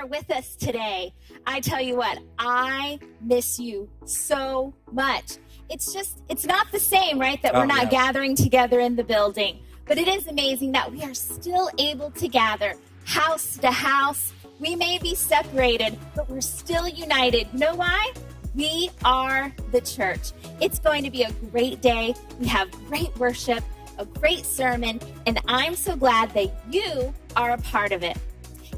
are with us today. I tell you what, I miss you so much. It's just, it's not the same, right? That we're Oh, not yes. gathering together in the building. But it is amazing that we are still able to gather house to house. We may be separated, but we're still united. You know why? We are the church. It's going to be a great day. We have great worship, a great sermon, and I'm so glad that you are a part of it.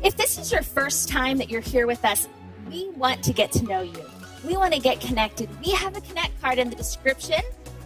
If this is your first time that you're here with us, we want to get to know you. We want to get connected. We have a connect card in the description,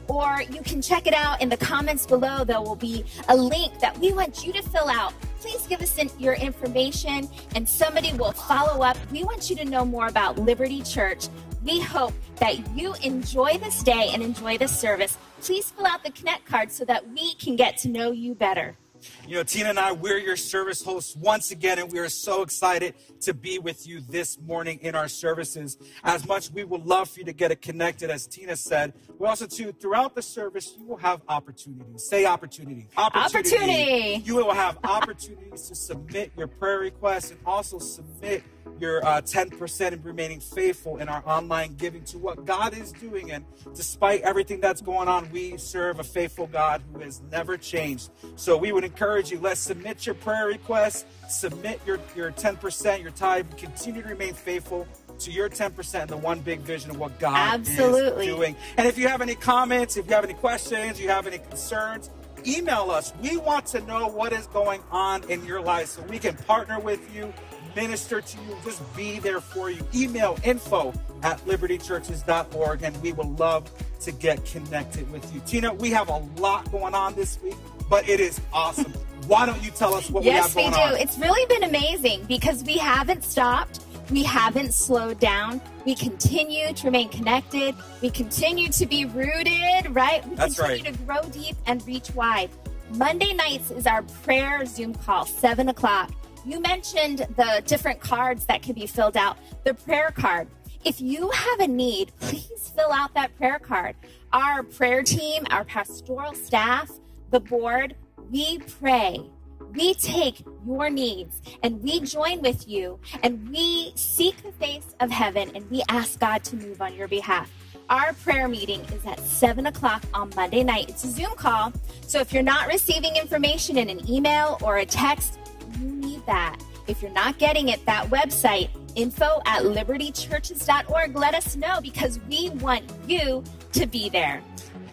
or you can check it out in the comments below. There will be a link that we want you to fill out. Please give us in your information, and somebody will follow up. We want you to know more about Liberty Church. We hope that you enjoy this day and enjoy this service. Please fill out the Connect card so that we can get to know you better. You know, Tina and I, we're your service hosts once again, and we are so excited to be with you this morning in our services. As much we would love for you to get it connected, as Tina said. We also, too, throughout the service, you will have opportunities. Say opportunity. Opportunity. You will have opportunities to submit your prayer requests and also submit your uh, 10% and remaining faithful in our online giving to what God is doing. And despite everything that's going on, we serve a faithful God who has never changed. So we would encourage you, let's submit your prayer requests, submit your, your 10%, your tithe, continue to remain faithful to your 10% and the one big vision of what God Absolutely. is doing. And if you have any comments, if you have any questions, you have any concerns, email us. We want to know what is going on in your life so we can partner with you, minister to you, just be there for you. Email info at libertychurches.org and we will love to get connected with you. Tina, we have a lot going on this week, but it is awesome. Why don't you tell us what yes, we have going on? Yes, we do. It's really been amazing because we haven't stopped. We haven't slowed down. We continue to remain connected. We continue to be rooted, right? We That's continue right. to grow deep and reach wide. Monday nights is our prayer Zoom call, 7 o'clock. You mentioned the different cards that can be filled out. The prayer card. If you have a need, please fill out that prayer card. Our prayer team, our pastoral staff, the board, we pray we take your needs and we join with you and we seek the face of heaven and we ask God to move on your behalf. Our prayer meeting is at 7 o'clock on Monday night. It's a Zoom call. So if you're not receiving information in an email or a text, you need that. If you're not getting it, that website, info at libertychurches.org, let us know because we want you to be there.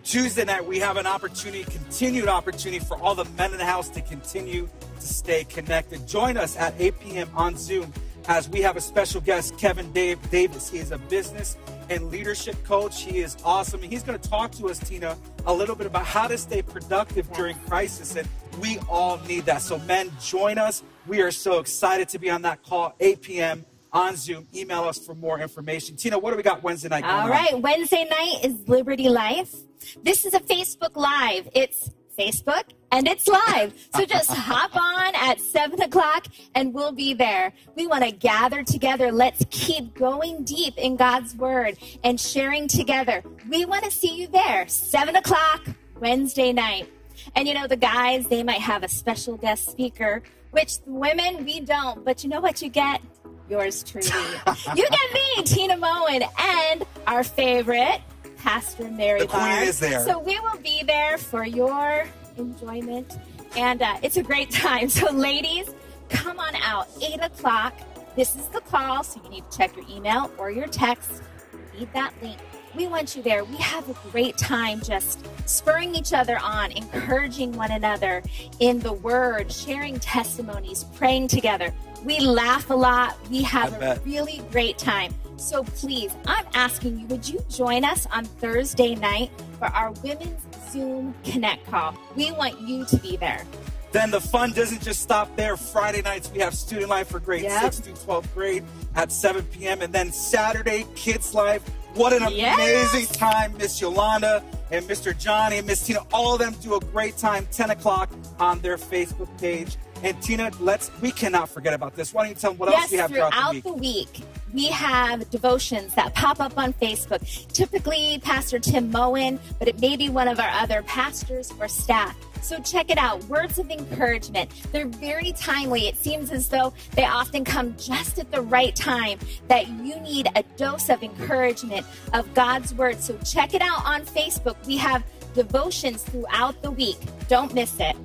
Tuesday night, we have an opportunity, continued opportunity for all the men in the house to continue to stay connected. Join us at 8 p.m. on Zoom as we have a special guest, Kevin Dave Davis. He is a business and leadership coach. He is awesome. And he's going to talk to us, Tina, a little bit about how to stay productive during crisis. And we all need that. So, men, join us. We are so excited to be on that call, 8 p.m. on Zoom. Email us for more information. Tina, what do we got Wednesday night All on? Wednesday night is Liberty Life. This is a Facebook Live. It's Facebook and it's live. So just hop on at 7 o'clock and we'll be there. We want to gather together. Let's keep going deep in God's Word and sharing together. We want to see you there, 7 o'clock Wednesday night. And you know, the guys, they might have a special guest speaker, which women, we don't. But you know what you get? Yours truly. you get me, Tina Moen, and our favorite, Pastor Mary The queen is there. So we will be there for your enjoyment. And uh, it's a great time. So, ladies, come on out. 8 o'clock. This is the call. So, you need to check your email or your text. You need that link. We want you there. We have a great time just spurring each other on, encouraging one another in the word, sharing testimonies, praying together. We laugh a lot. We have a really great time. So please, I'm asking you, would you join us on Thursday night for our Women's Zoom Connect call? We want you to be there. Then the fun doesn't just stop there. Friday nights we have Student Life for grade Yep. 6 through 12th grade at 7 p.m. And then Saturday, Kids Life. What an Yes. amazing time. Miss Yolanda and Mr. Johnny and Miss Tina, all of them do a great time, 10 o'clock on their Facebook page. And Tina, let's we cannot forget about this. Why don't you tell them what else we have throughout throughout the week? the week, we have devotions that pop up on Facebook. Typically, Pastor Tim Moen, but it may be one of our other pastors or staff. So check it out. Words of encouragement. They're very timely. It seems as though they often come just at the right time that you need a dose of encouragement of God's word. So check it out on Facebook. We have devotions throughout the week. Don't miss it.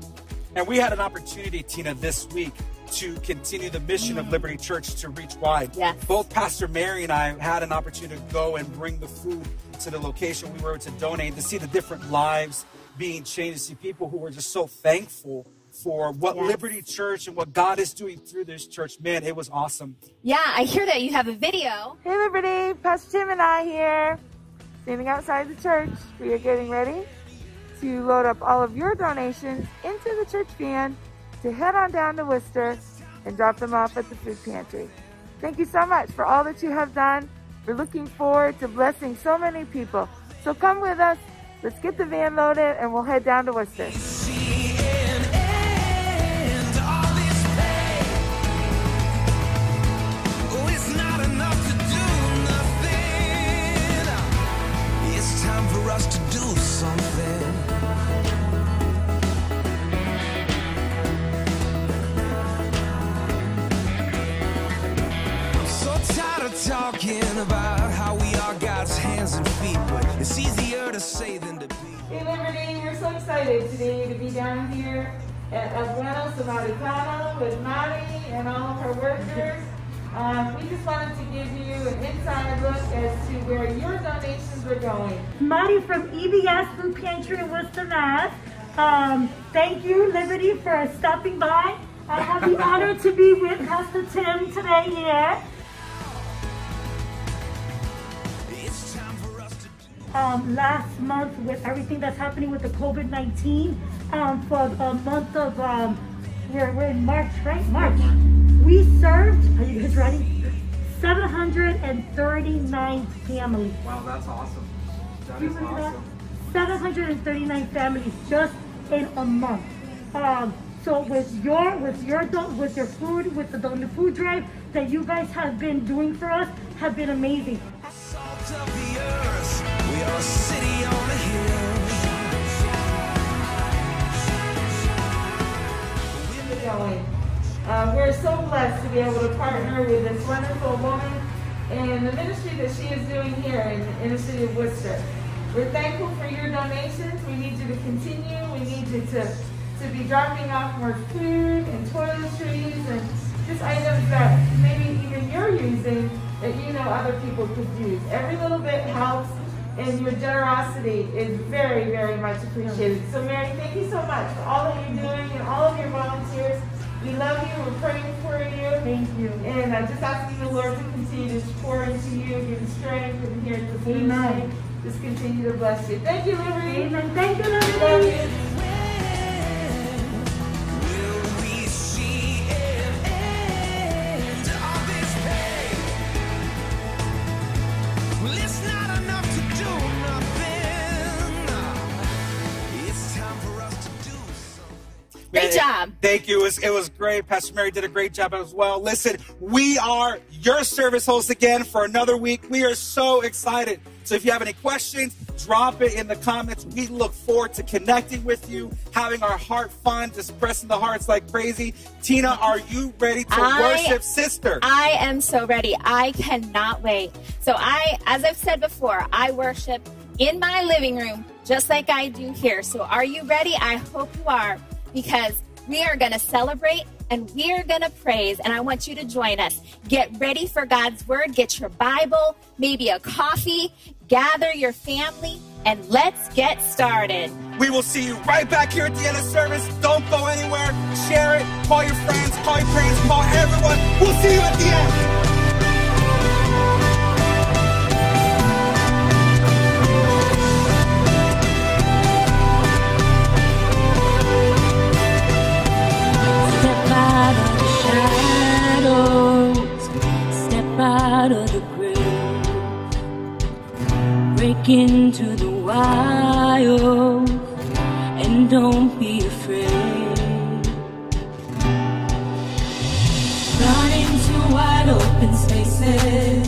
And we had an opportunity, Tina, this week to continue the mission mm. of Liberty Church to reach wide. Yes. Both Pastor Mary and I had an opportunity to go and bring the food to the location we were to donate, to see the different lives being changed, to see people who were just so thankful for what yes. Liberty Church and what God is doing through this church. Man, it was awesome. Yeah, I hear that you have a video. Hey, Liberty. Pastor Tim and I here, standing outside the church. We are getting ready to load up all of your donations into the church van to head on down to Worcester and drop them off at the food pantry. Thank you so much for all that you have done. We're looking forward to blessing so many people. So come with us. Let's get the van loaded and we'll head down to Worcester. Talking about how we are God's hands and feet, but it's easier to say than to be. Hey Liberty, we're so excited today to be down here at Abuenos Americano with Mari and all of her workers. Um, we just wanted to give you an inside look as to where your donations are going. Mari from EBS Food Pantry in Worcester, Mass. Um, thank you, Liberty, for stopping by. I have the honor to be with Pastor Tim today here. Um, last month with everything that's happening with the COVID-19 um, for the month of, um, we're, we're in March, right? March. We served, are you guys ready? 739 families. Wow, that's awesome. That is awesome. 739 families just in a month. Um, so with your with your with your food with the, the food drive that you guys have been doing for us have been amazing. Uh, we're so blessed to be able to partner with this wonderful woman and the ministry that she is doing here in, in the city of Worcester. We're thankful for your donations. We need you to continue. We need you to, to be dropping off more food and toiletries and just items that maybe even you're using that you know other people could use. Every little bit helps and your generosity is very, very much appreciated. So Mary, thank you so much for all that you're doing and all of your volunteers. We love you. We're praying for you. Thank you. And I'm just asking the Lord to continue to pour into you, give you strength and here at the Amen. Just continue to bless you. Thank you, Liberty. Amen. Thank you, Liberty. Thank you. It was, it was great. Pastor Mary did a great job as well. Listen, we are your service hosts again for another week. We are so excited. So if you have any questions, drop it in the comments. We look forward to connecting with you, having our heart fun, just pressing the hearts like crazy. Tina, are you ready to I, worship sister? I am so ready. I cannot wait. So I, as I've said before, I worship in my living room just like I do here. So are you ready? I hope you are because we are going to celebrate and we are going to praise. And I want you to join us. Get ready for God's word. Get your Bible, maybe a coffee, gather your family, and let's get started. We will see you right back here at the end of service. Don't go anywhere. Share it. Call your friends, call your parents, call everyone. We'll see you at the end. into the wild and don't be afraid. Run into wide open spaces.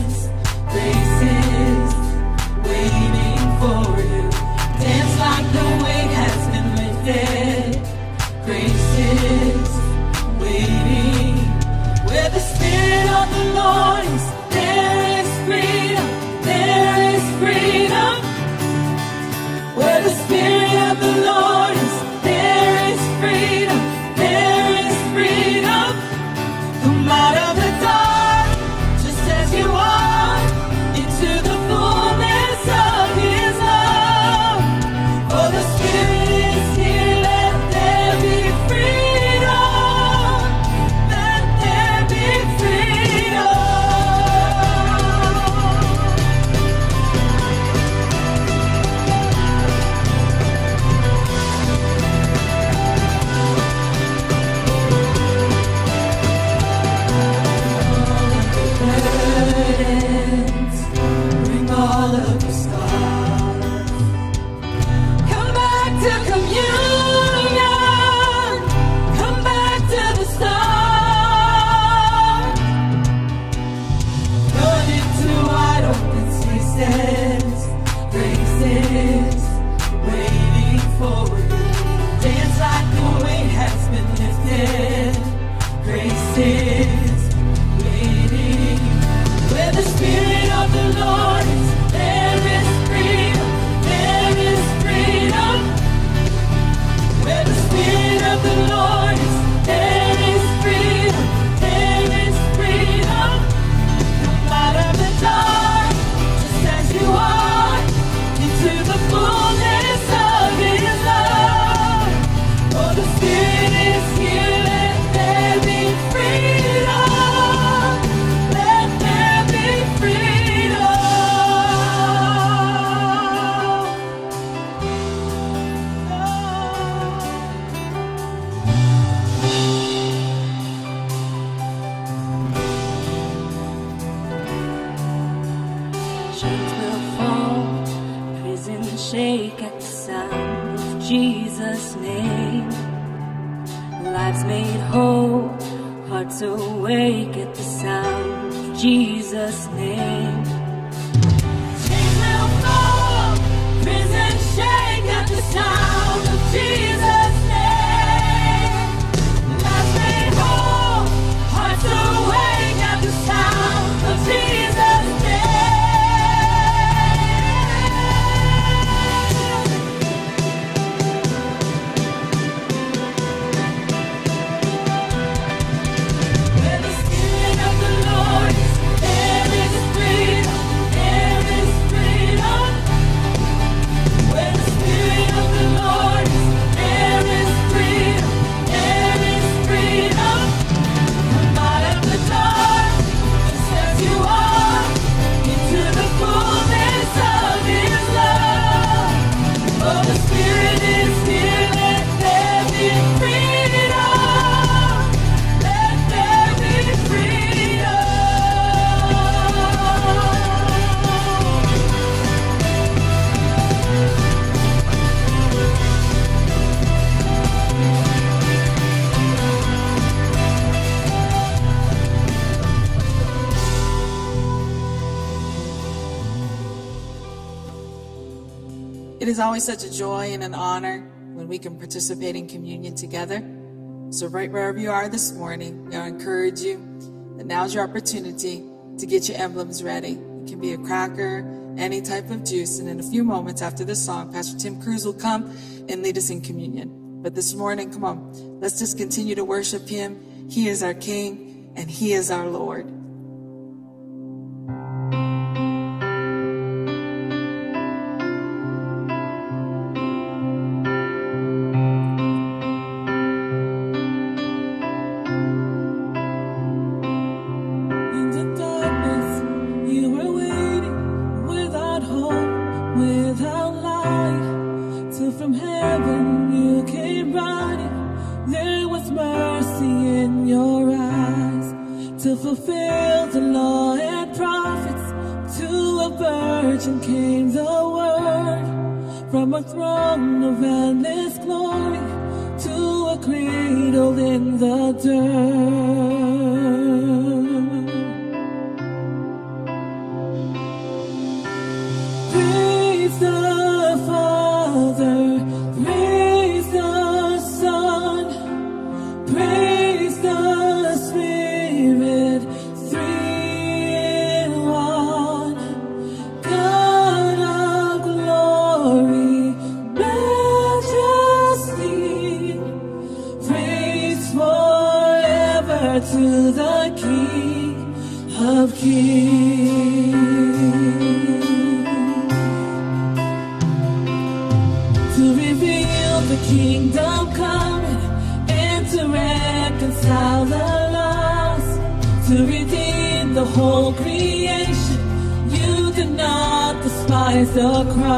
always such a joy and an honor when we can participate in communion together. So, right wherever you are this morning, I encourage you that now's your opportunity to get your emblems ready. It can be a cracker, any type of juice, and in a few moments after this song, Pastor Tim Cruz will come and lead us in communion. But this morning, come on, let's just continue to worship Him. He is our King and He is our Lord. fulfill the law and prophets. To a virgin came the word from a throne of endless glory to a cradle in the dirt.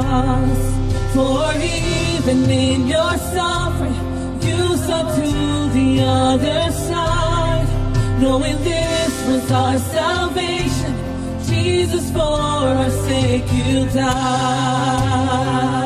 Cross, for even in your suffering, you saw to the other side, knowing this was our salvation. Jesus, for our sake, you died.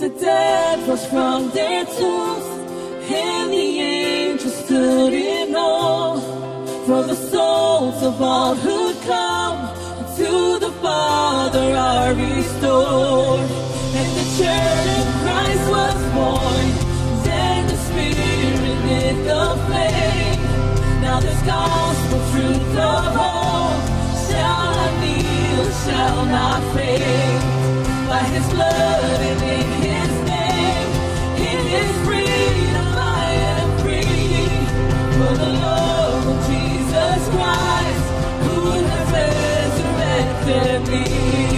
The dead rose from their tombs, and the angels stood in awe. For the souls of all who come to the Father are restored. And the church of Christ was born, then the Spirit lit the flame. Now this gospel truth of hope shall not kneel, shall not fade. By His blood and has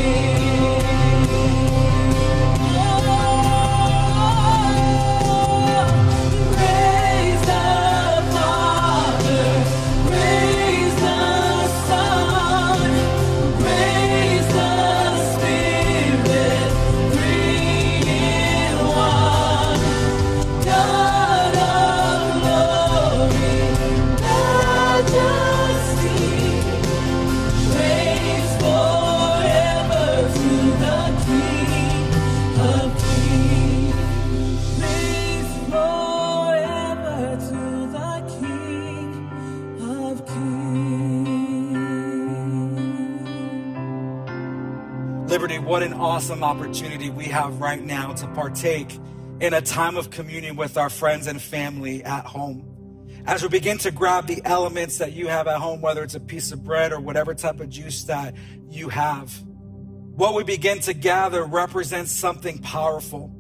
awesome opportunity we have right now to partake in a time of communion with our friends and family at home. As we begin to grab the elements that you have at home, whether it's a piece of bread or whatever type of juice that you have, what we begin to gather represents something powerful.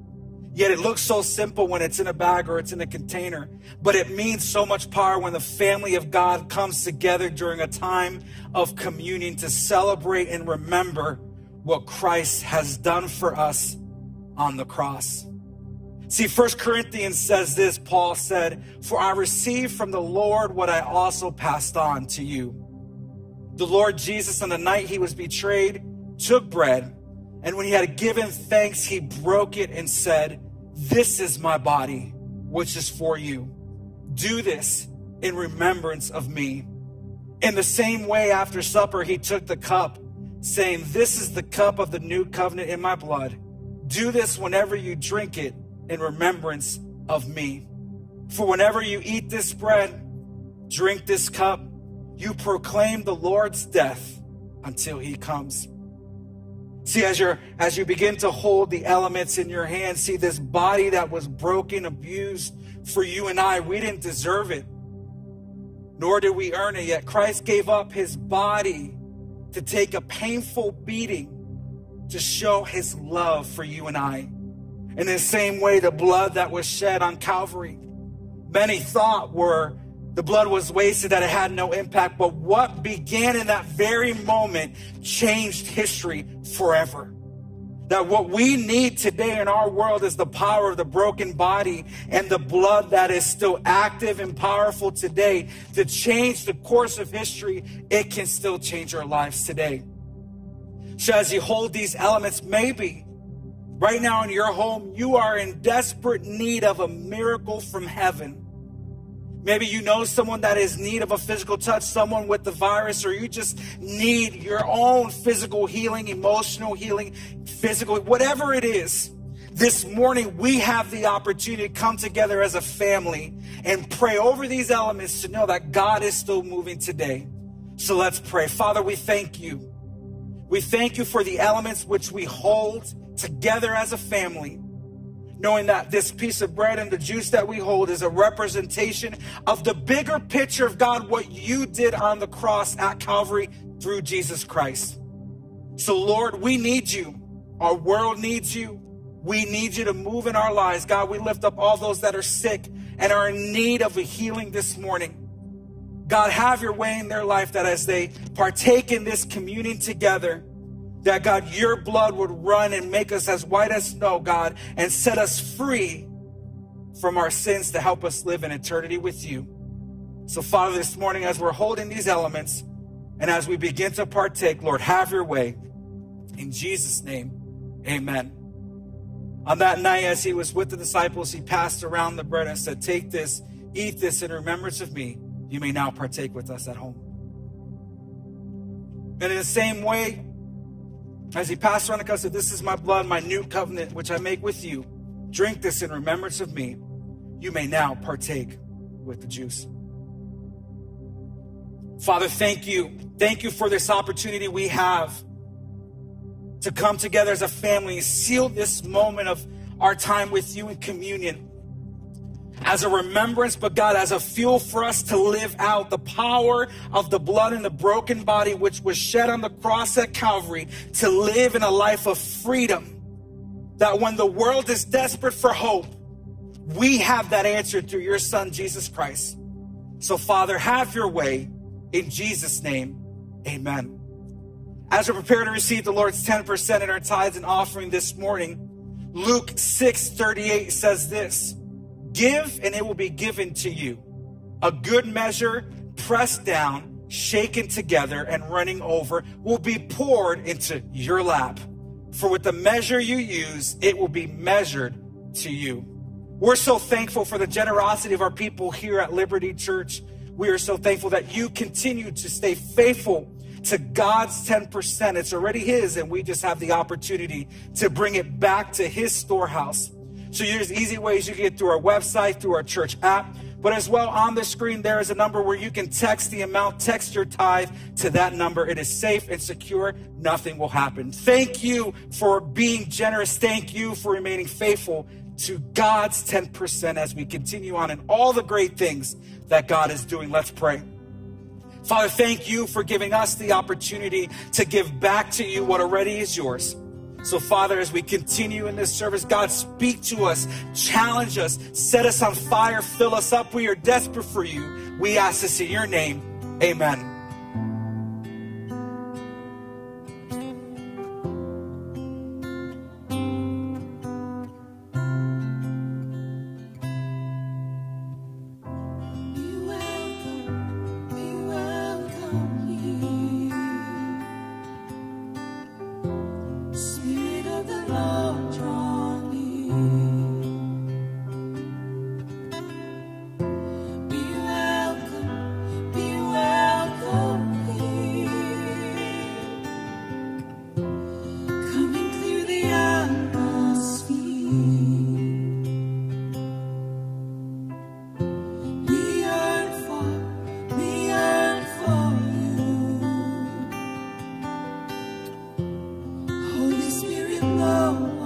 Yet it looks so simple when it's in a bag or it's in a container, but it means so much power when the family of God comes together during a time of communion to celebrate and remember what Christ has done for us on the cross. See, First Corinthians says this Paul said, For I received from the Lord what I also passed on to you. The Lord Jesus, on the night he was betrayed, took bread, and when he had given thanks, he broke it and said, This is my body, which is for you. Do this in remembrance of me. In the same way, after supper, he took the cup, saying, This is the cup of the new covenant in my blood. Do this whenever you drink it in remembrance of me. For whenever you eat this bread, drink this cup, you proclaim the Lord's death until he comes. See, as you're as you begin to hold the elements in your hand, see this body that was broken, abused for you and I. We didn't deserve it, nor did we earn it. Yet Christ gave up his body to take a painful beating to show his love for you and I. In the same way, the blood that was shed on Calvary, many thought were the blood was wasted, that it had no impact. But what began in that very moment changed history forever. That what we need today in our world is the power of the broken body and the blood that is still active and powerful today to change the course of history. It can still change our lives today. So as you hold these elements, maybe Right now in your home, you are in desperate need of a miracle from heaven. Maybe you know someone that is need of a physical touch, someone with the virus, or you just need your own physical healing, emotional healing, physical, whatever it is. This morning, we have the opportunity to come together as a family and pray over these elements to know that God is still moving today. So let's pray. Father, we thank you. We thank you for the elements which we hold together as a family, knowing that this piece of bread and the juice that we hold is a representation of the bigger picture of God, what you did on the cross at Calvary through Jesus Christ. So, Lord, we need you. Our world needs you. We need you to move in our lives. God, we lift up all those that are sick and are in need of a healing this morning. God, have your way in their life that as they partake in this communion together, that God, your blood would run and make us as white as snow, God, and set us free from our sins to help us live in eternity with you. So, Father, this morning, as we're holding these elements and as we begin to partake, Lord, have your way. In Jesus' name, amen. On that night, as he was with the disciples, he passed around the bread and said, Take this, eat this in remembrance of me. You may now partake with us at home. And in the same way, as he passed around the cup, said, This is my blood, my new covenant, which I make with you. Drink this in remembrance of me. You may now partake with the juice. Father, thank you. Thank you for this opportunity we have to come together as a family and seal this moment of our time with you in communion as a remembrance, but God, as a fuel for us to live out the power of the blood and the broken body, which was shed on the cross at Calvary, to live in a life of freedom. That when the world is desperate for hope, we have that answer through your Son, Jesus Christ. So, Father, have your way in Jesus' name. Amen. As we prepare to receive the Lord's 10% in our tithes and offering this morning, Luke 6 38 says this. Give and it will be given to you. A good measure, pressed down, shaken together, and running over will be poured into your lap. For with the measure you use, it will be measured to you. We're so thankful for the generosity of our people here at Liberty Church. We are so thankful that you continue to stay faithful to God's 10%. It's already His, and we just have the opportunity to bring it back to His storehouse. So there's easy ways you can get through our website, through our church app. But as well, on the screen, there is a number where you can text the amount, text your tithe to that number. It is safe and secure. Nothing will happen. Thank you for being generous. Thank you for remaining faithful to God's 10% as we continue on in all the great things that God is doing. Let's pray. Father, thank you for giving us the opportunity to give back to you what already is yours. So, Father, as we continue in this service, God, speak to us, challenge us, set us on fire, fill us up. We are desperate for you. We ask this in your name. Amen. Spirit,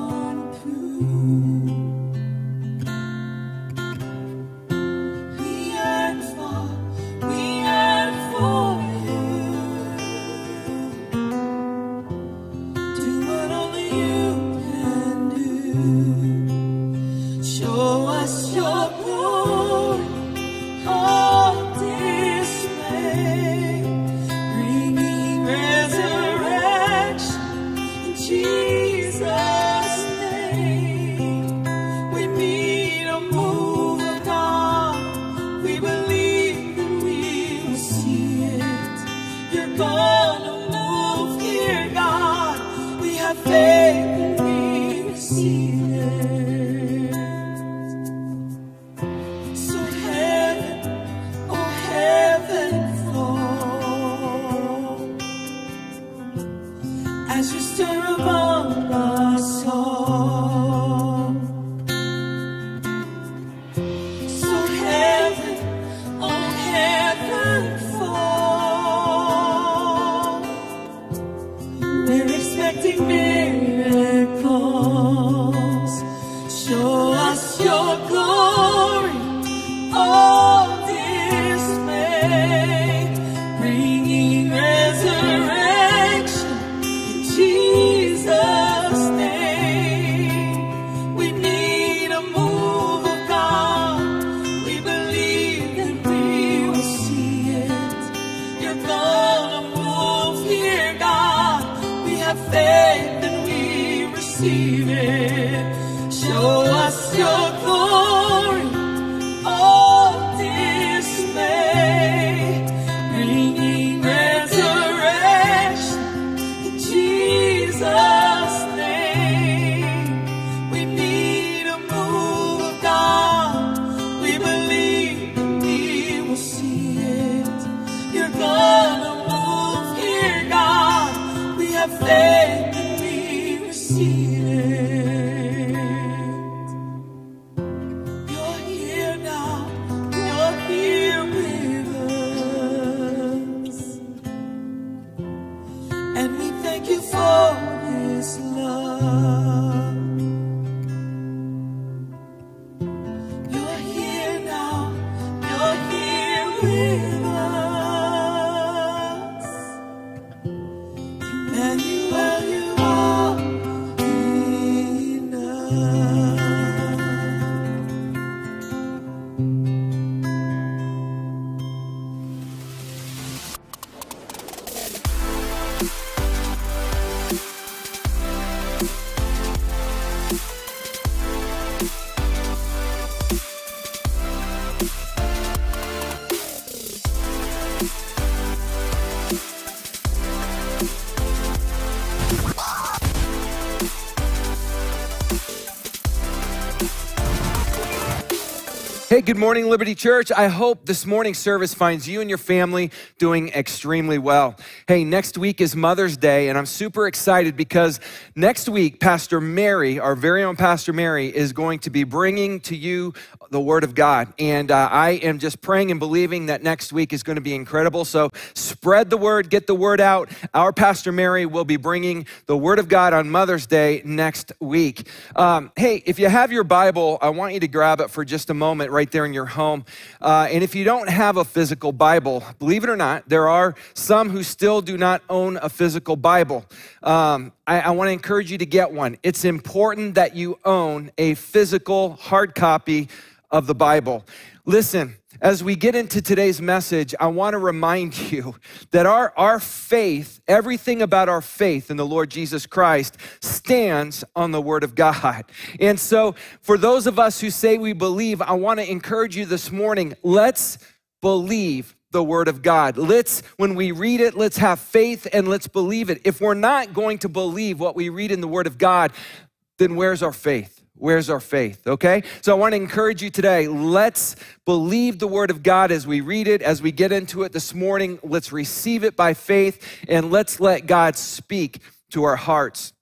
love. Hey, good morning, Liberty Church. I hope this morning's service finds you and your family doing extremely well. Hey, next week is Mother's Day, and I'm super excited because next week, Pastor Mary, our very own Pastor Mary, is going to be bringing to you the Word of God. And uh, I am just praying and believing that next week is going to be incredible. So spread the word, get the word out. Our Pastor Mary will be bringing the Word of God on Mother's Day next week. Um, hey, if you have your Bible, I want you to grab it for just a moment right there in your home. Uh, and if you don't have a physical Bible, believe it or not, there are some who still do not own a physical Bible. Um, I, I want to encourage you to get one. It's important that you own a physical hard copy of the Bible. Listen, as we get into today's message, I want to remind you that our, our faith, everything about our faith in the Lord Jesus Christ, stands on the Word of God. And so, for those of us who say we believe, I want to encourage you this morning let's believe the Word of God. Let's, when we read it, let's have faith and let's believe it. If we're not going to believe what we read in the Word of God, then where's our faith? Where's our faith? Okay? So I want to encourage you today. Let's believe the word of God as we read it, as we get into it this morning. Let's receive it by faith and let's let God speak to our hearts.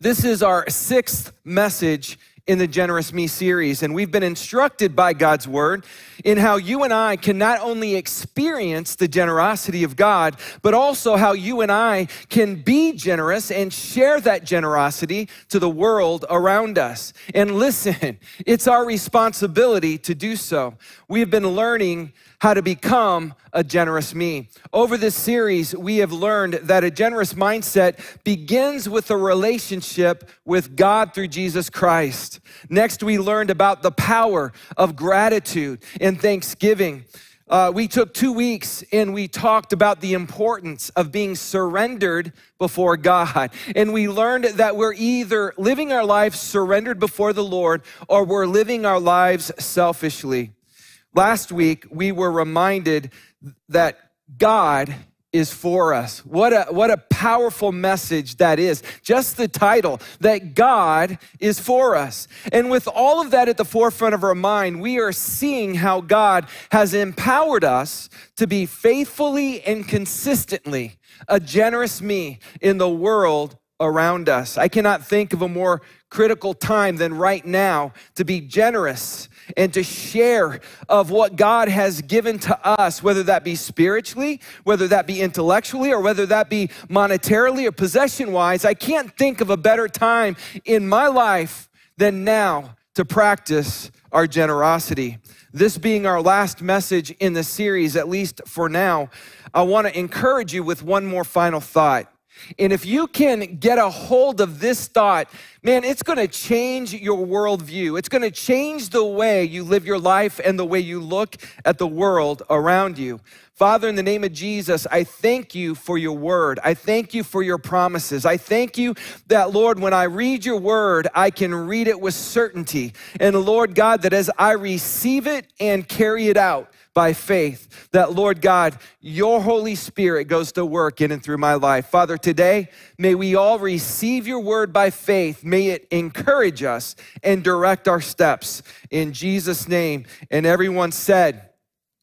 This is our sixth message in the Generous Me series, and we've been instructed by God's word in how you and I can not only experience the generosity of God, but also how you and I can be generous and share that generosity to the world around us. And listen, it's our responsibility to do so. We have been learning how to become a generous me. Over this series, we have learned that a generous mindset begins with a relationship with God through Jesus Christ. Next, we learned about the power of gratitude and thanksgiving. Uh, we took two weeks and we talked about the importance of being surrendered before God. And we learned that we're either living our lives surrendered before the Lord or we're living our lives selfishly. Last week, we were reminded that God is for us. What a, what a powerful message that is. Just the title, that God is for us. And with all of that at the forefront of our mind, we are seeing how God has empowered us to be faithfully and consistently a generous me in the world around us. I cannot think of a more critical time than right now to be generous and to share of what God has given to us, whether that be spiritually, whether that be intellectually, or whether that be monetarily or possession wise. I can't think of a better time in my life than now to practice our generosity. This being our last message in the series, at least for now, I want to encourage you with one more final thought. And if you can get a hold of this thought, man, it's going to change your worldview. It's going to change the way you live your life and the way you look at the world around you. Father, in the name of Jesus, I thank you for your word. I thank you for your promises. I thank you that, Lord, when I read your word, I can read it with certainty. And, Lord God, that as I receive it and carry it out, by faith that, Lord God, your Holy Spirit goes to work in and through my life. Father, today, may we all receive your word by faith. May it encourage us and direct our steps. In Jesus' name. And everyone said,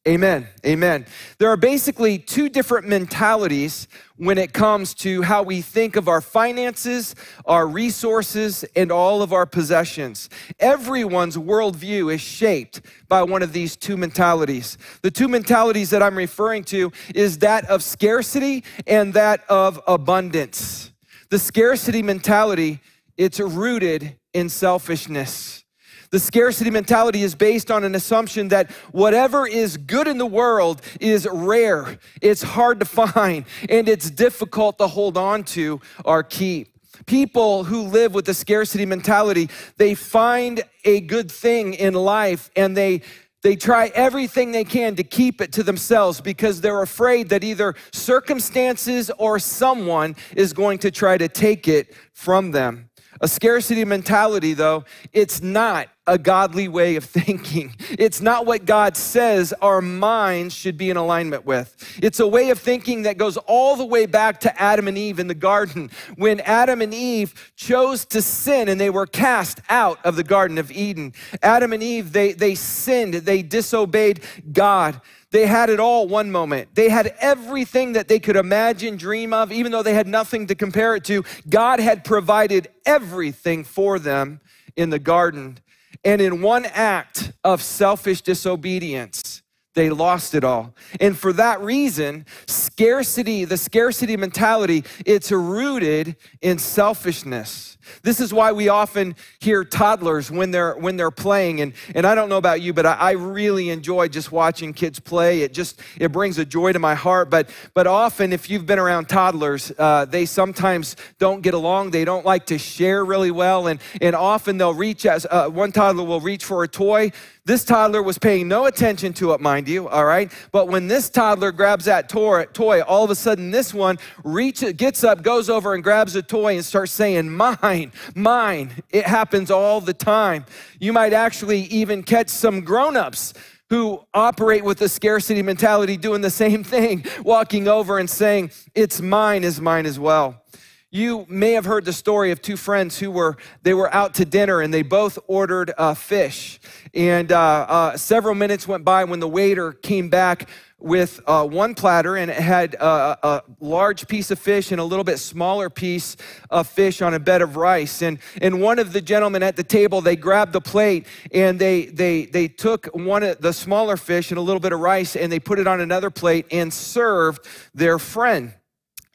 Amen. Amen. There are basically two different mentalities when it comes to how we think of our finances, our resources, and all of our possessions. Everyone's worldview is shaped by one of these two mentalities. The two mentalities that I'm referring to is that of scarcity and that of abundance. The scarcity mentality, it's rooted in selfishness. The scarcity mentality is based on an assumption that whatever is good in the world is rare, it's hard to find, and it's difficult to hold on to or keep. People who live with the scarcity mentality, they find a good thing in life and they they try everything they can to keep it to themselves because they're afraid that either circumstances or someone is going to try to take it from them. A scarcity mentality, though, it's not a godly way of thinking. It's not what God says our minds should be in alignment with. It's a way of thinking that goes all the way back to Adam and Eve in the garden when Adam and Eve chose to sin and they were cast out of the Garden of Eden. Adam and Eve, they, they sinned, they disobeyed God. They had it all one moment. They had everything that they could imagine, dream of, even though they had nothing to compare it to. God had provided everything for them in the garden. And in one act of selfish disobedience, they lost it all. And for that reason, scarcity, the scarcity mentality, it's rooted in selfishness. This is why we often hear toddlers when they're when they're playing, and, and I don't know about you, but I, I really enjoy just watching kids play. It just it brings a joy to my heart. But but often, if you've been around toddlers, uh, they sometimes don't get along. They don't like to share really well, and and often they'll reach as uh, one toddler will reach for a toy this toddler was paying no attention to it, mind you, all right? But when this toddler grabs that toy, toy all of a sudden this one reaches, gets up, goes over and grabs a toy and starts saying, Mine, mine. It happens all the time. You might actually even catch some grown ups who operate with a scarcity mentality doing the same thing, walking over and saying, It's mine is mine as well. You may have heard the story of two friends who were they were out to dinner and they both ordered uh, fish. And uh, uh, several minutes went by when the waiter came back with uh, one platter and it had uh, a large piece of fish and a little bit smaller piece of fish on a bed of rice. And, and one of the gentlemen at the table, they grabbed the plate and they, they, they took one of the smaller fish and a little bit of rice and they put it on another plate and served their friend.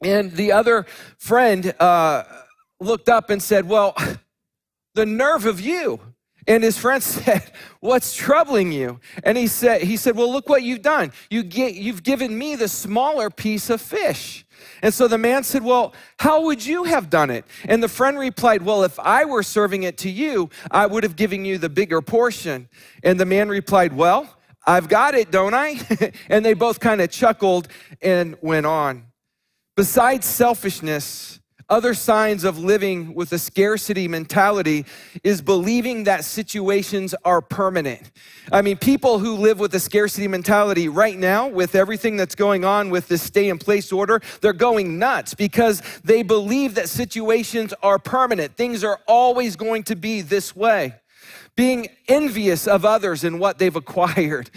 And the other friend uh, looked up and said, Well, the nerve of you. And his friend said, What's troubling you? And he said, he said, Well, look what you've done. You get, you've given me the smaller piece of fish. And so the man said, Well, how would you have done it? And the friend replied, Well, if I were serving it to you, I would have given you the bigger portion. And the man replied, Well, I've got it, don't I? and they both kind of chuckled and went on. Besides selfishness, other signs of living with a scarcity mentality is believing that situations are permanent. I mean, people who live with a scarcity mentality right now, with everything that's going on with this stay in place order, they're going nuts because they believe that situations are permanent. Things are always going to be this way being envious of others and what they've acquired.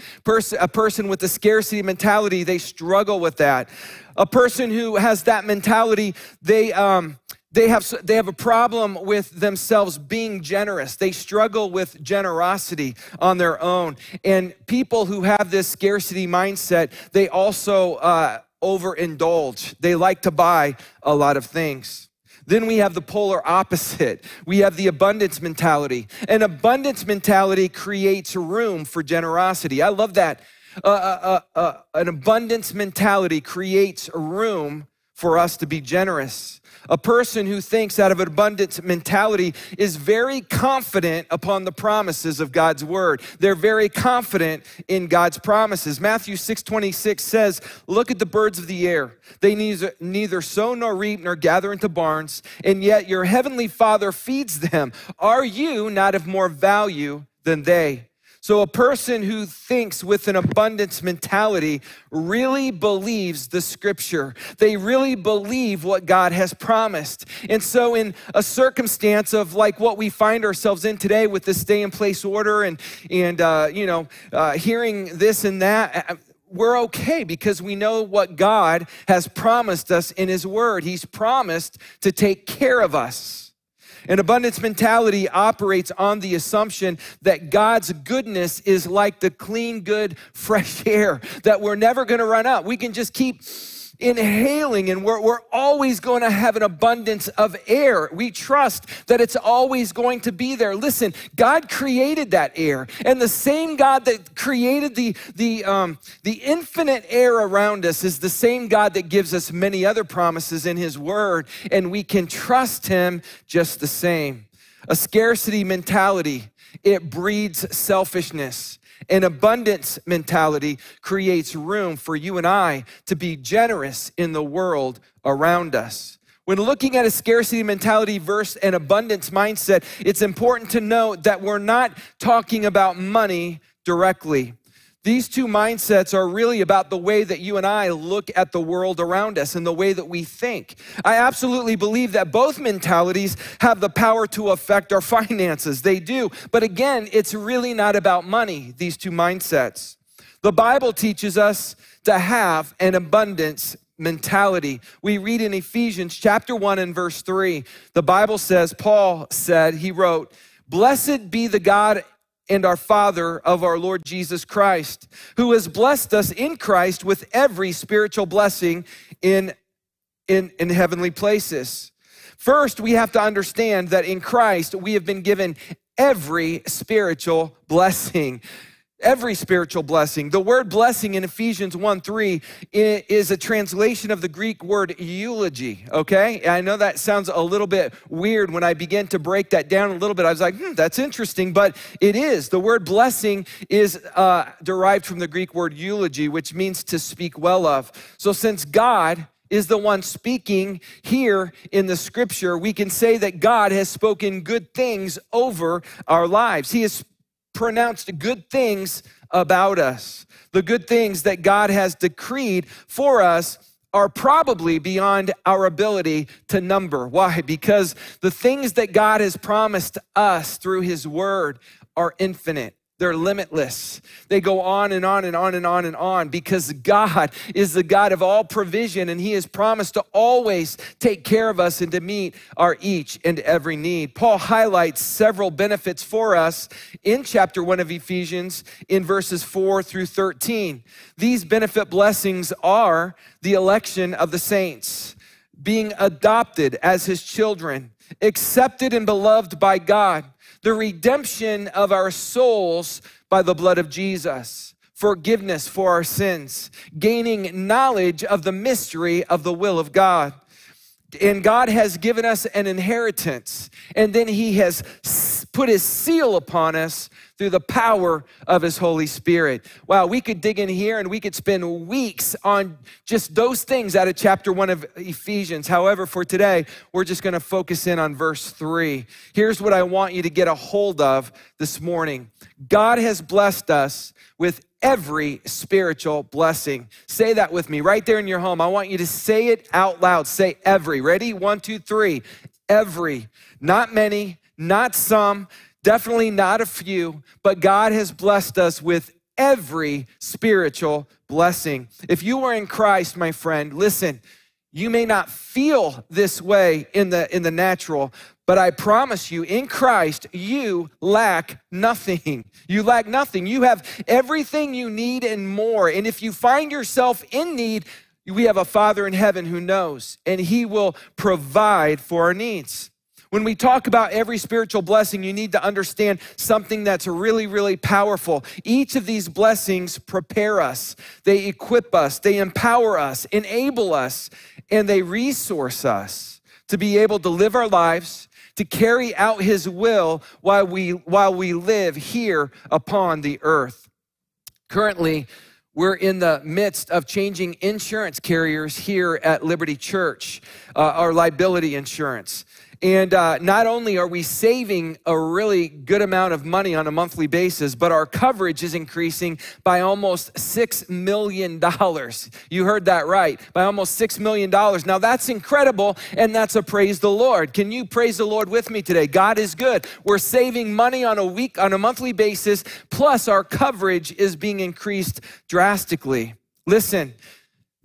A person with a scarcity mentality, they struggle with that. A person who has that mentality, they, um, they have, they have a problem with themselves being generous. They struggle with generosity on their own. And people who have this scarcity mindset, they also uh, overindulge. They like to buy a lot of things. Then we have the polar opposite. We have the abundance mentality. An abundance mentality creates room for generosity. I love that. Uh, uh, uh, uh an abundance mentality creates a room for us to be generous. A person who thinks out of an abundance mentality is very confident upon the promises of God's word. They're very confident in God's promises. Matthew 6:26 says, "Look at the birds of the air. They neither, neither sow nor reap nor gather into barns, and yet your heavenly Father feeds them. Are you not of more value than they?" So, a person who thinks with an abundance mentality really believes the scripture. They really believe what God has promised. And so, in a circumstance of like what we find ourselves in today with this stay in place order and, and uh, you know, uh, hearing this and that, uh, we're okay because we know what God has promised us in His Word. He's promised to take care of us. An abundance mentality operates on the assumption that God's goodness is like the clean, good, fresh air, that we're never gonna run out. We can just keep inhaling and we're, we're always going to have an abundance of air. We trust that it's always going to be there. Listen, God created that air and the same God that created the, the, um, the infinite air around us is the same God that gives us many other promises in his word and we can trust him just the same. A scarcity mentality, it breeds selfishness. An abundance mentality creates room for you and I to be generous in the world around us. When looking at a scarcity mentality versus an abundance mindset, it's important to note that we're not talking about money directly. These two mindsets are really about the way that you and I look at the world around us and the way that we think. I absolutely believe that both mentalities have the power to affect our finances. They do. But again, it's really not about money, these two mindsets. The Bible teaches us to have an abundance mentality. We read in Ephesians chapter 1 and verse 3, the Bible says, Paul said, he wrote, Blessed be the God and our Father of our Lord Jesus Christ, who has blessed us in Christ with every spiritual blessing in, in, in heavenly places. First, we have to understand that in Christ we have been given every spiritual blessing every spiritual blessing. The word blessing in Ephesians 1 3 is a translation of the Greek word eulogy, okay? I know that sounds a little bit weird when I begin to break that down a little bit. I was like, hmm, that's interesting, but it is. The word blessing is uh, derived from the Greek word eulogy, which means to speak well of. So since God, is the one speaking here in the scripture, we can say that God has spoken good things over our lives. He has pronounced good things about us. The good things that God has decreed for us are probably beyond our ability to number. Why? Because the things that God has promised us through His Word are infinite. They're limitless. They go on and on and on and on and on because God is the God of all provision and He has promised to always take care of us and to meet our each and every need. Paul highlights several benefits for us in chapter 1 of Ephesians in verses 4 through 13. These benefit blessings are the election of the saints, being adopted as His children, accepted and beloved by God the redemption of our souls by the blood of Jesus, forgiveness for our sins, gaining knowledge of the mystery of the will of God. And God has given us an inheritance, and then He has put His seal upon us through the power of His Holy Spirit. Wow, we could dig in here and we could spend weeks on just those things out of chapter one of Ephesians. However, for today, we're just going to focus in on verse three. Here's what I want you to get a hold of this morning God has blessed us with every spiritual blessing. Say that with me right there in your home. I want you to say it out loud. Say every. Ready? One, two, three. Every. Not many, not some, Definitely not a few, but God has blessed us with every spiritual blessing. If you are in Christ, my friend, listen, you may not feel this way in the in the natural, but I promise you in Christ you lack nothing. You lack nothing. You have everything you need and more. And if you find yourself in need, We have a Father in heaven who knows, and He will provide for our needs. When we talk about every spiritual blessing, you need to understand something that's really, really powerful. Each of these blessings prepare us, they equip us, they empower us, enable us, and they resource us to be able to live our lives, to carry out His will while we, while we live here upon the earth. Currently, we're in the midst of changing insurance carriers here at Liberty Church, uh, our liability insurance. And uh, not only are we saving a really good amount of money on a monthly basis, but our coverage is increasing by almost $6 million. You heard that right, by almost $6 million. Now that's incredible, and that's a praise the Lord. Can you praise the Lord with me today? God is good. We're saving money on a week, on a monthly basis, plus our coverage is being increased drastically. Listen,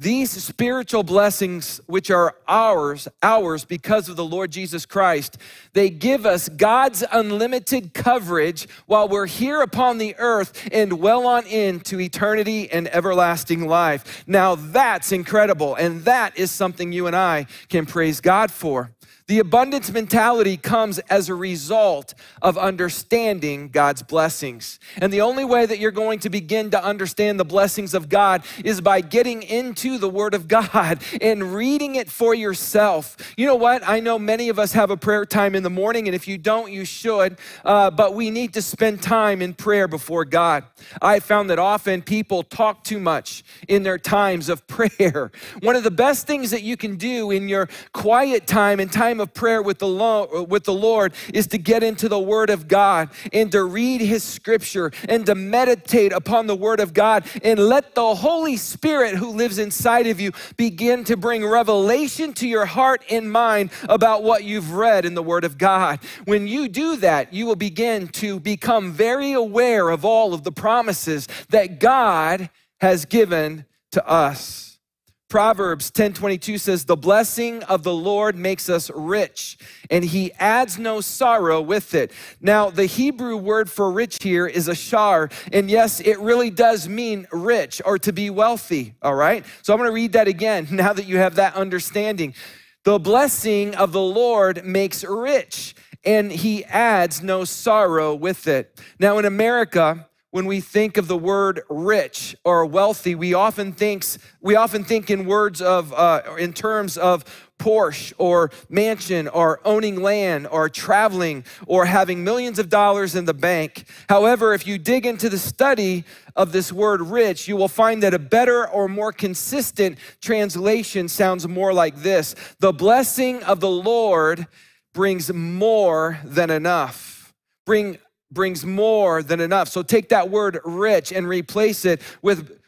these spiritual blessings, which are ours, ours because of the Lord Jesus Christ, they give us God's unlimited coverage while we're here upon the earth and well on into eternity and everlasting life. Now that's incredible, and that is something you and I can praise God for. The abundance mentality comes as a result of understanding God's blessings. And the only way that you're going to begin to understand the blessings of God is by getting into the Word of God and reading it for yourself. You know what? I know many of us have a prayer time in the morning, and if you don't, you should, uh, but we need to spend time in prayer before God. I found that often people talk too much in their times of prayer. One of the best things that you can do in your quiet time and time of prayer with the, Lord, with the Lord is to get into the Word of God and to read His Scripture and to meditate upon the Word of God and let the Holy Spirit who lives inside of you begin to bring revelation to your heart and mind about what you've read in the Word of God. When you do that, you will begin to become very aware of all of the promises that God has given to us. Proverbs 10:22 says the blessing of the Lord makes us rich and he adds no sorrow with it. Now the Hebrew word for rich here is ashar and yes it really does mean rich or to be wealthy, all right? So I'm going to read that again now that you have that understanding. The blessing of the Lord makes rich and he adds no sorrow with it. Now in America when we think of the word rich or wealthy, we often thinks we often think in words of uh, in terms of Porsche or mansion or owning land or traveling or having millions of dollars in the bank. However, if you dig into the study of this word rich, you will find that a better or more consistent translation sounds more like this The blessing of the Lord brings more than enough. Bring brings more than enough. So take that word rich and replace it with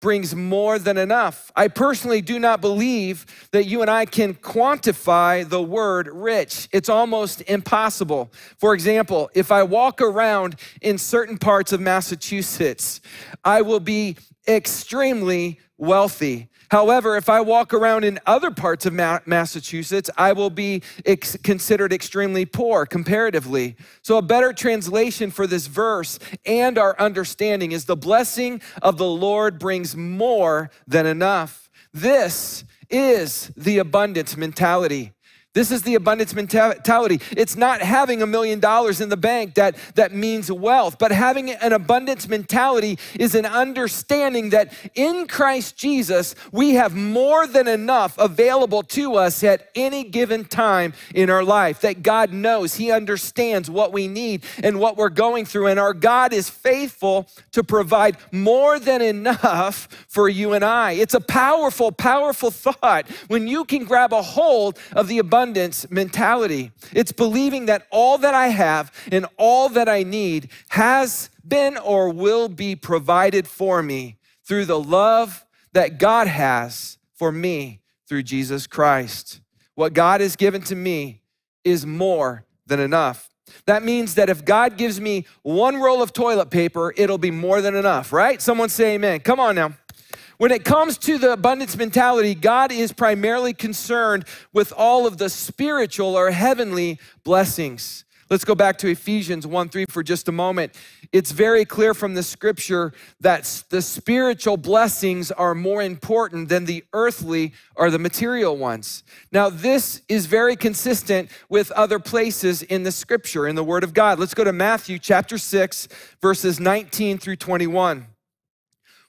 brings more than enough. I personally do not believe that you and I can quantify the word rich. It's almost impossible. For example, if I walk around in certain parts of Massachusetts, I will be extremely wealthy. However, if I walk around in other parts of Ma- Massachusetts, I will be ex- considered extremely poor comparatively. So, a better translation for this verse and our understanding is the blessing of the Lord brings more than enough. This is the abundance mentality. This is the abundance mentality. It's not having a million dollars in the bank that, that means wealth, but having an abundance mentality is an understanding that in Christ Jesus, we have more than enough available to us at any given time in our life. That God knows, He understands what we need and what we're going through. And our God is faithful to provide more than enough for you and I. It's a powerful, powerful thought when you can grab a hold of the abundance abundance mentality. It's believing that all that I have and all that I need has been or will be provided for me through the love that God has for me through Jesus Christ. What God has given to me is more than enough. That means that if God gives me one roll of toilet paper, it'll be more than enough, right? Someone say amen. Come on now. When it comes to the abundance mentality, God is primarily concerned with all of the spiritual or heavenly blessings. Let's go back to Ephesians 1 3 for just a moment. It's very clear from the scripture that the spiritual blessings are more important than the earthly or the material ones. Now, this is very consistent with other places in the scripture, in the Word of God. Let's go to Matthew chapter 6, verses 19 through 21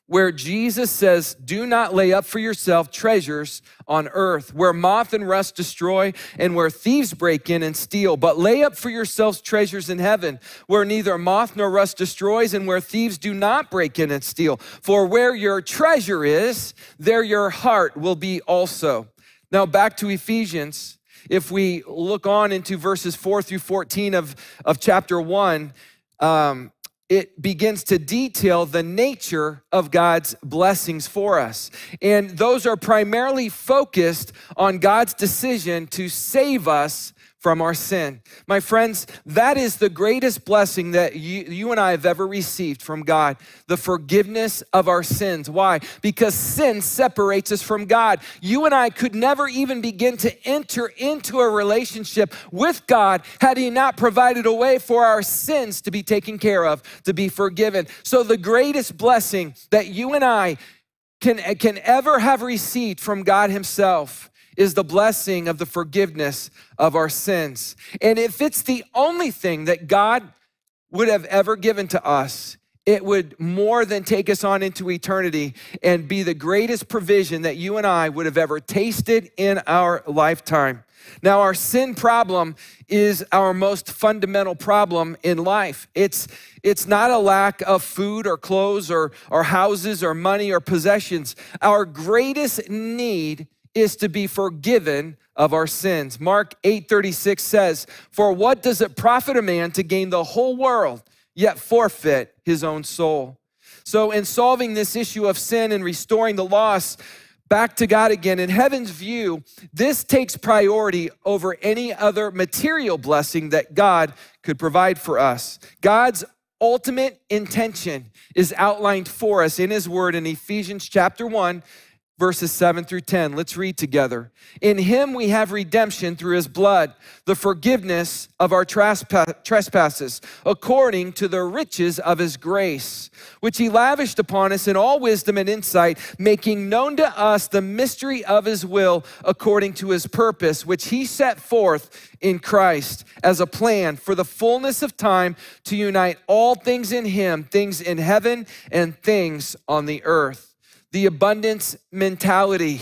where Jesus says, Do not lay up for yourself treasures on earth, where moth and rust destroy and where thieves break in and steal, but lay up for yourselves treasures in heaven, where neither moth nor rust destroys and where thieves do not break in and steal. For where your treasure is, there your heart will be also. Now, back to Ephesians. If we look on into verses 4 through 14 of, of chapter 1, um, it begins to detail the nature of God's blessings for us. And those are primarily focused on God's decision to save us from our sin. My friends, that is the greatest blessing that you, you and I have ever received from God the forgiveness of our sins. Why? Because sin separates us from God. You and I could never even begin to enter into a relationship with God had He not provided a way for our sins to be taken care of, to be forgiven. So, the greatest blessing that you and I can, can ever have received from God Himself is the blessing of the forgiveness of our sins. And if it's the only thing that God would have ever given to us, it would more than take us on into eternity and be the greatest provision that you and I would have ever tasted in our lifetime. Now, our sin problem is our most fundamental problem in life. It's, it's not a lack of food or clothes or, or houses or money or possessions. Our greatest need is to be forgiven of our sins. Mark 8:36 says, "For what does it profit a man to gain the whole world yet forfeit his own soul?" So in solving this issue of sin and restoring the lost back to God again in heaven's view, this takes priority over any other material blessing that God could provide for us. God's ultimate intention is outlined for us in his word in Ephesians chapter 1 verses 7 through 10. Let's read together. In him we have redemption through his blood, the forgiveness of our trespasses, according to the riches of his grace, which he lavished upon us in all wisdom and insight, making known to us the mystery of his will according to his purpose, which he set forth in Christ as a plan for the fullness of time to unite all things in him, things in heaven and things on the earth the abundance mentality.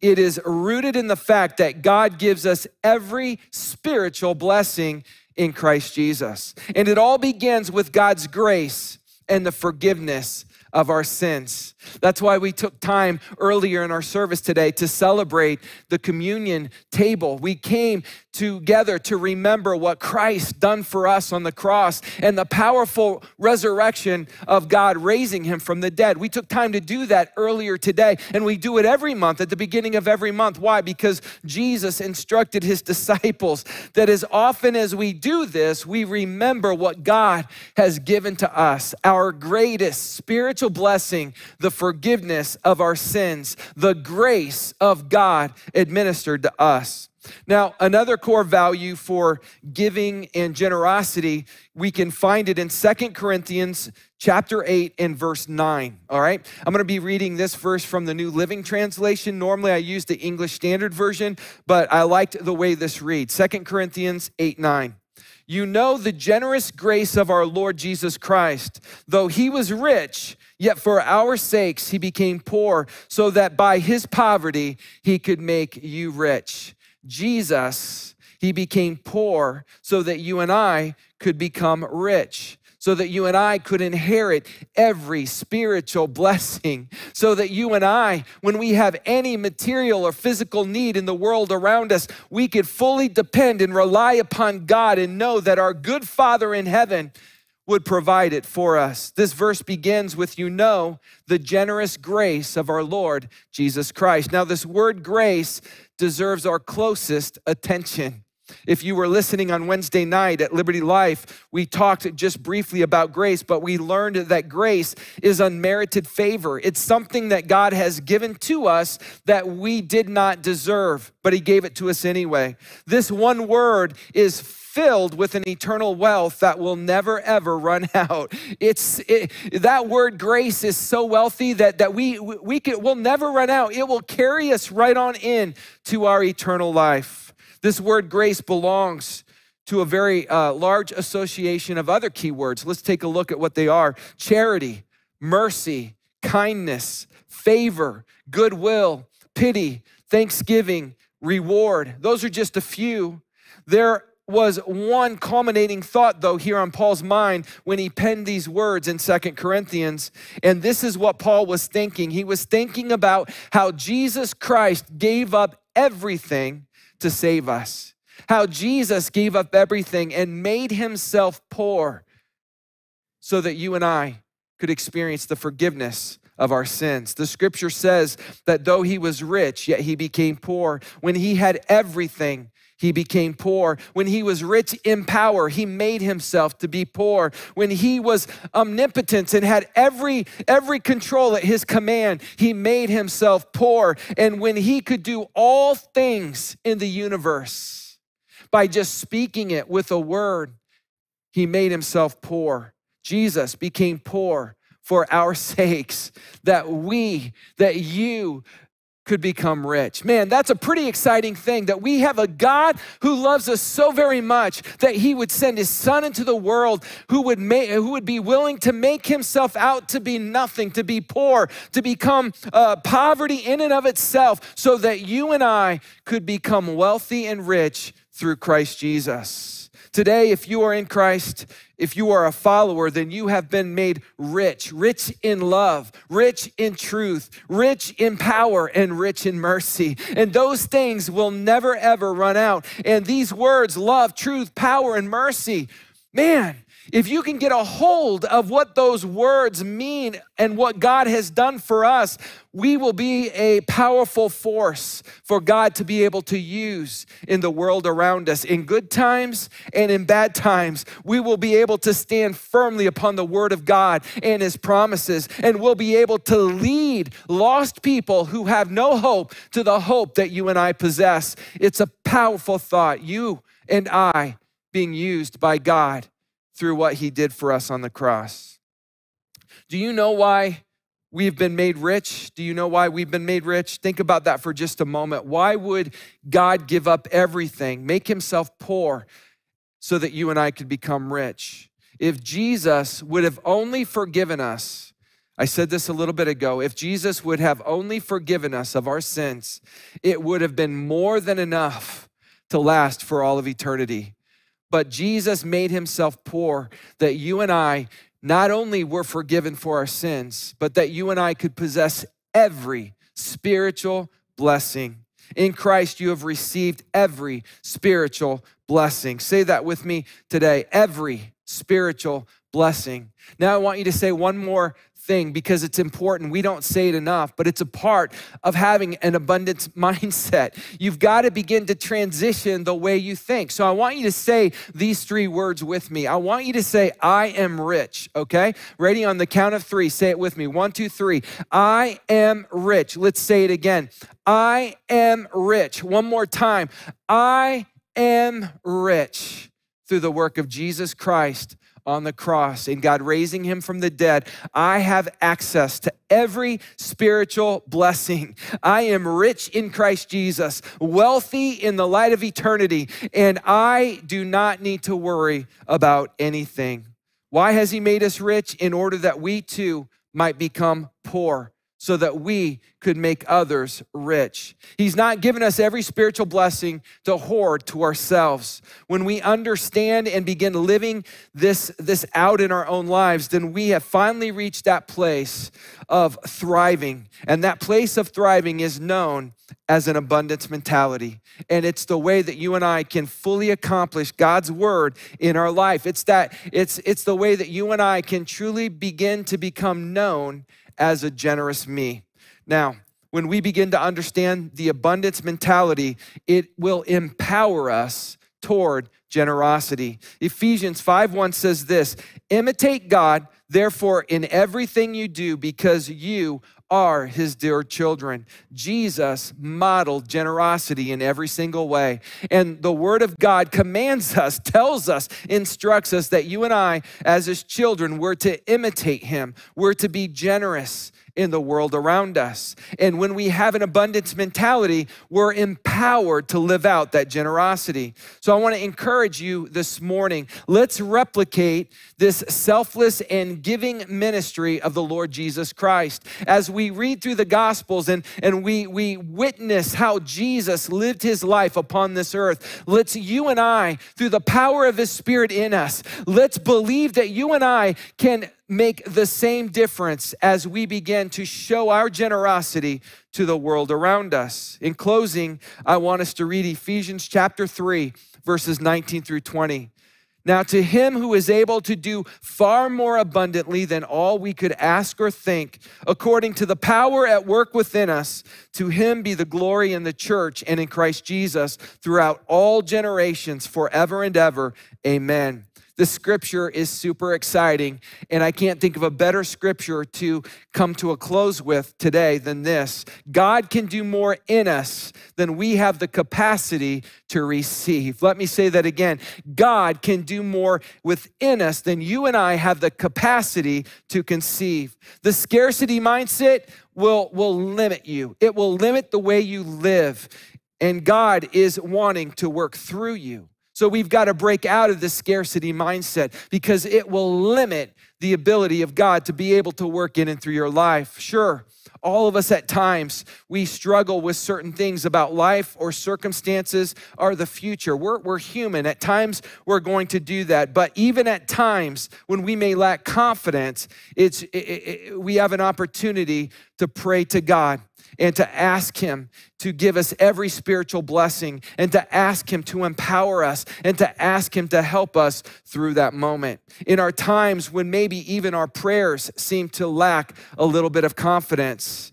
It is rooted in the fact that God gives us every spiritual blessing in Christ Jesus. And it all begins with God's grace and the forgiveness of our sins. That's why we took time earlier in our service today to celebrate the communion table. We came together to remember what Christ done for us on the cross and the powerful resurrection of God raising him from the dead. We took time to do that earlier today and we do it every month at the beginning of every month. Why? Because Jesus instructed his disciples that as often as we do this, we remember what God has given to us, our greatest spiritual blessing, the forgiveness of our sins, the grace of God administered to us. Now, another core value for giving and generosity, we can find it in Second Corinthians chapter 8 and verse 9. All right? I'm going to be reading this verse from the New Living Translation. Normally I use the English Standard Version, but I liked the way this reads. Second Corinthians 8 9. You know the generous grace of our Lord Jesus Christ. Though he was rich, yet for our sakes he became poor, so that by his poverty he could make you rich. Jesus, he became poor so that you and I could become rich so that you and I could inherit every spiritual blessing, so that you and I, when we have any material or physical need in the world around us, we could fully depend and rely upon God and know that our good Father in heaven would provide it for us. This verse begins with, You know, the generous grace of our Lord Jesus Christ. Now, this word grace deserves our closest attention If you were listening on Wednesday night at Liberty Life, we talked just briefly about grace, but we learned that grace is unmerited favor. It's something that God has given to us that we did not deserve, but He gave it to us anyway. This one word is filled with an eternal wealth that will never ever run out. It's it, that word grace is so wealthy that that we we can, will never run out. It will carry us right on in to our eternal life. This word grace belongs to a very uh, large association of other key words. Let's take a look at what they are charity, mercy, kindness, favor, goodwill, pity, thanksgiving, reward. Those are just a few. There was one culminating thought, though, here on Paul's mind when he penned these words in Second Corinthians. And this is what Paul was thinking. He was thinking about how Jesus Christ gave up everything to save us. How Jesus gave up everything and made himself poor so that you and I could experience the forgiveness of our sins. The scripture says that though he was rich, yet he became poor. When he had everything, he became poor. When he was rich in power, he made himself to be poor. When he was omnipotent and had every every control at his command, he made himself poor. And when he could do all things in the universe by just speaking it with a word, he made himself poor. Jesus became poor for our sakes that we, that you could become rich. Man, that's a pretty exciting thing that we have a God who loves us so very much that he would send his son into the world who would make, who would be willing to make himself out to be nothing, to be poor, to become uh, poverty in and of itself so that you and I could become wealthy and rich through Christ Jesus. Today, if you are in Christ, if you are a follower, then you have been made rich, rich in love, rich in truth, rich in power, and rich in mercy. And those things will never, ever run out. And these words, love, truth, power, and mercy, man, if you can get a hold of what those words mean and what God has done for us, we will be a powerful force for God to be able to use in the world around us. In good times and in bad times, we will be able to stand firmly upon the word of God and his promises, and we'll be able to lead lost people who have no hope to the hope that you and I possess. It's a powerful thought. You and I being used by God through what he did for us on the cross. Do you know why we've been made rich? Do you know why we've been made rich? Think about that for just a moment. Why would God give up everything, make himself poor, so that you and I could become rich? If Jesus would have only forgiven us, I said this a little bit ago. If Jesus would have only forgiven us of our sins, it would have been more than enough to last for all of eternity. But Jesus made himself poor that you and I not only were forgiven for our sins, but that you and I could possess every spiritual blessing. In Christ, you have received every spiritual blessing. Say that with me today every spiritual blessing. Now, I want you to say one more thing because it's important. We don't say it enough, but it's a part of having an abundance mindset. You've got to begin to transition the way you think. So I want you to say these three words with me. I want you to say, I am rich, okay? Ready on the count of three. Say it with me. One, two, three. I am rich. Let's say it again. I am rich. One more time. I am rich through the work of Jesus Christ on the cross and God raising him from the dead, I have access to every spiritual blessing. I am rich in Christ Jesus, wealthy in the light of eternity, and I do not need to worry about anything. Why has he made us rich? In order that we too might become poor so that we could make others rich. He's not given us every spiritual blessing to hoard to ourselves. When we understand and begin living this, this out in our own lives, then we have finally reached that place of thriving. And that place of thriving is known as an abundance mentality. And it's the way that you and I can fully accomplish God's word in our life. It's that it's it's the way that you and I can truly begin to become known as a generous me. Now, when we begin to understand the abundance mentality, it will empower us toward generosity. Ephesians 5:1 says this, imitate God therefore in everything you do because you are his dear children. Jesus modeled generosity in every single way. And the word of God commands us, tells us, instructs us that you and I, as his children, we're to imitate him. We're to be generous in the world around us. And when we have an abundance mentality, we're empowered to live out that generosity. So I want to encourage you this morning let's replicate this selfless and giving ministry of the Lord Jesus Christ. As we read through the Gospels and, and we, we witness how Jesus lived his life upon this earth, let's you and I, through the power of his Spirit in us, let's believe that you and I can make the same difference as we begin to show our generosity to the world around us. In closing, I want us to read Ephesians chapter 3, verses 19 through 20. Now, to him who is able to do far more abundantly than all we could ask or think, according to the power at work within us, to him be the glory in the church and in Christ Jesus throughout all generations, forever and ever. Amen. The scripture is super exciting, and I can't think of a better scripture to come to a close with today than this. God can do more in us than we have the capacity to receive. Let me say that again. God can do more within us than you and I have the capacity to conceive. The scarcity mindset will, will limit you, it will limit the way you live. And God is wanting to work through you. So we've got to break out of the scarcity mindset because it will limit the ability of God to be able to work in and through your life. Sure, all of us at times, we struggle with certain things about life or circumstances or the future. We're, we're human. At times, we're going to do that. But even at times when we may lack confidence, it's, it, it, we have an opportunity to pray to God and to ask Him to give us every spiritual blessing and to ask Him to empower us and to ask Him to help us through that moment. In our times when maybe even our prayers seem to lack a little bit of confidence,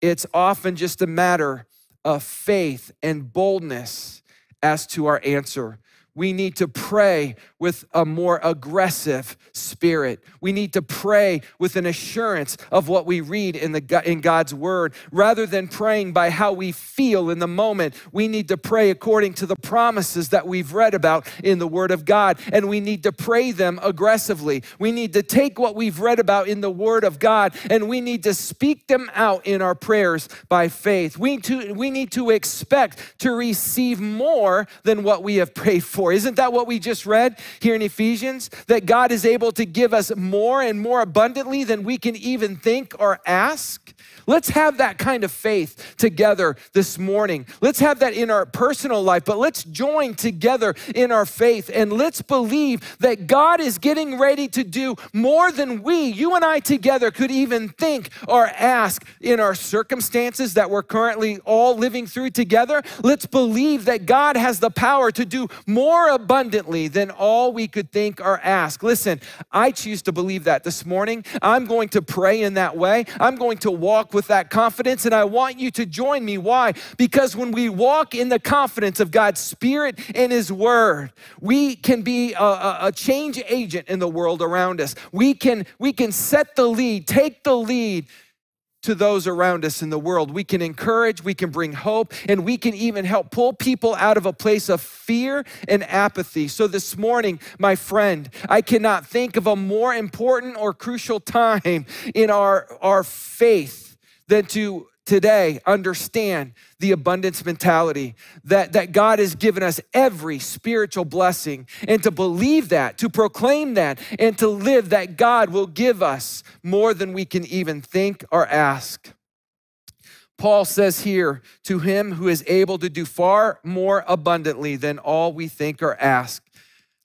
it's often just a matter of faith and boldness as to our answer. We need to pray with a more aggressive spirit. We need to pray with an assurance of what we read in, the, in God's word. Rather than praying by how we feel in the moment, we need to pray according to the promises that we've read about in the word of God. And we need to pray them aggressively. We need to take what we've read about in the word of God and we need to speak them out in our prayers by faith. We, to, we need to expect to receive more than what we have prayed for. Isn't that what we just read? here in Ephesians that God is able to give us more and more abundantly than we can even think or ask? Let's have that kind of faith together this morning. Let's have that in our personal life, but let's join together in our faith and let's believe that God is getting ready to do more than we, you and I together, could even think or ask in our circumstances that we're currently all living through together. Let's believe that God has the power to do more abundantly than all we could think or ask. Listen, I choose to believe that this morning. I'm going to pray in that way. I'm going to walk with that confidence, and I want you to join me. Why? Because when we walk in the confidence of God's Spirit and His Word, we can be a, a, a change agent in the world around us. We can, we can set the lead, take the lead to those around us in the world. We can encourage, we can bring hope, and we can even help pull people out of a place of fear and apathy. So, this morning, my friend, I cannot think of a more important or crucial time in our, our faith than to today understand the abundance mentality that, that God has given us every spiritual blessing and to believe that, to proclaim that, and to live that God will give us more than we can even think or ask. Paul says here, to him who is able to do far more abundantly than all we think or ask.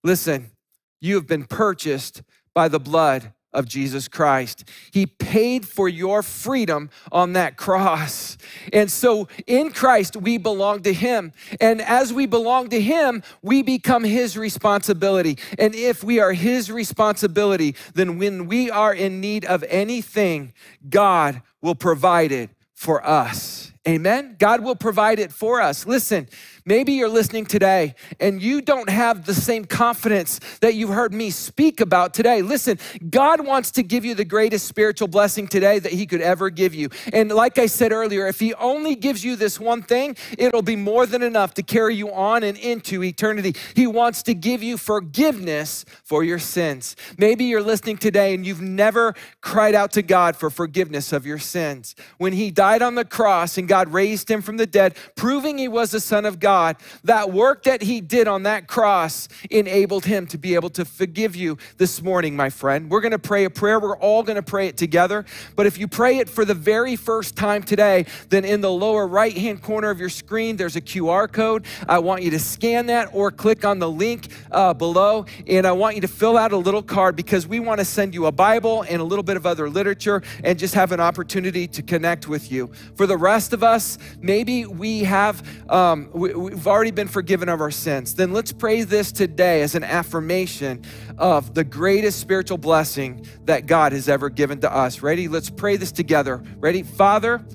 Listen, you have been purchased by the blood of Jesus Christ. He paid for your freedom on that cross. And so in Christ, we belong to Him. And as we belong to Him, we become His responsibility. And if we are His responsibility, then when we are in need of anything, God will provide it for us. Amen. God will provide it for us. Listen, Maybe you're listening today and you don't have the same confidence that you've heard me speak about today. Listen, God wants to give you the greatest spiritual blessing today that He could ever give you. And like I said earlier, if He only gives you this one thing, it'll be more than enough to carry you on and into eternity. He wants to give you forgiveness for your sins. Maybe you're listening today and you've never cried out to God for forgiveness of your sins. When He died on the cross and God raised Him from the dead, proving He was the Son of God, that work that He did on that cross enabled Him to be able to forgive you this morning, my friend. We're going to pray a prayer. We're all going to pray it together. But if you pray it for the very first time today, then in the lower right hand corner of your screen, there's a QR code. I want you to scan that or click on the link uh, below. And I want you to fill out a little card because we want to send you a Bible and a little bit of other literature and just have an opportunity to connect with you. For the rest of us, maybe we have, um, we, we've already been forgiven of our sins. Then let's pray this today as an affirmation of the greatest spiritual blessing that God has ever given to us. Ready? Let's pray this together. Ready? Father,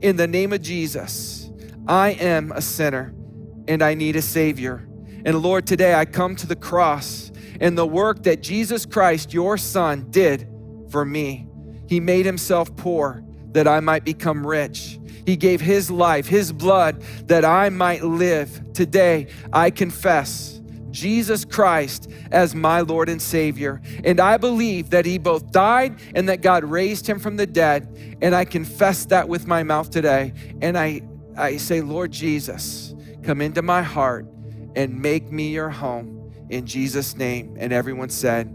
in the name of Jesus, I am a sinner and I need a Savior. And Lord, today I come to the cross and the work that Jesus Christ, your Son, did for me. He made himself poor that I might become rich. He gave his life, his blood, that I might live. Today I confess Jesus Christ as my Lord and Savior. And I believe that He both died and that God raised Him from the dead. And I confess that with my mouth today. And I, I say, Lord Jesus, come into my heart and make me your home in Jesus' name. And everyone said,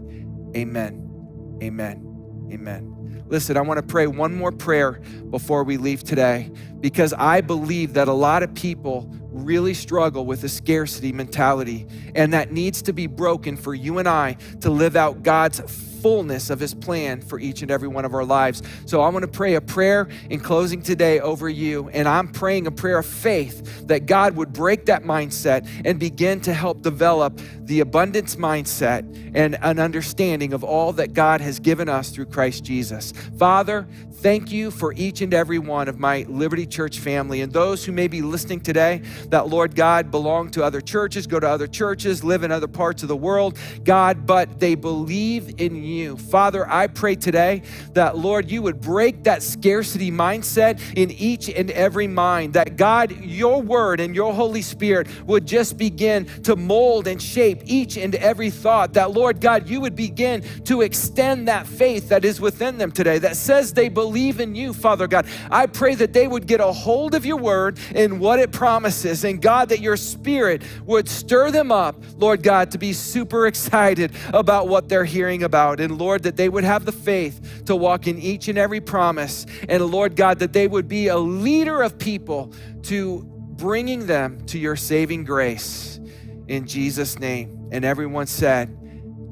Amen. Amen. Amen. Listen, I want to pray one more prayer before we leave today because I believe that a lot of people really struggle with a scarcity mentality, and that needs to be broken for you and I to live out God's fullness of his plan for each and every one of our lives. So I want to pray a prayer in closing today over you. And I'm praying a prayer of faith that God would break that mindset and begin to help develop the abundance mindset and an understanding of all that God has given us through Christ Jesus. Father, thank you for each and every one of my Liberty Church family and those who may be listening today that, Lord God, belong to other churches, go to other churches, live in other parts of the world, God, but they believe in you. Father, I pray today that, Lord, you would break that scarcity mindset in each and every mind, that God, your word and your Holy Spirit would just begin to mold and shape each and every thought, that, Lord God, you would begin to extend that faith that is within them today, that says they believe in you, Father God. I pray that they would get a hold of your word and what it promises, and God, that your spirit would stir them up, Lord God, to be super excited about what they're hearing about. And Lord, that they would have the faith to walk in each and every promise. And Lord God, that they would be a leader of people to bringing them to your saving grace. In Jesus' name. And everyone said,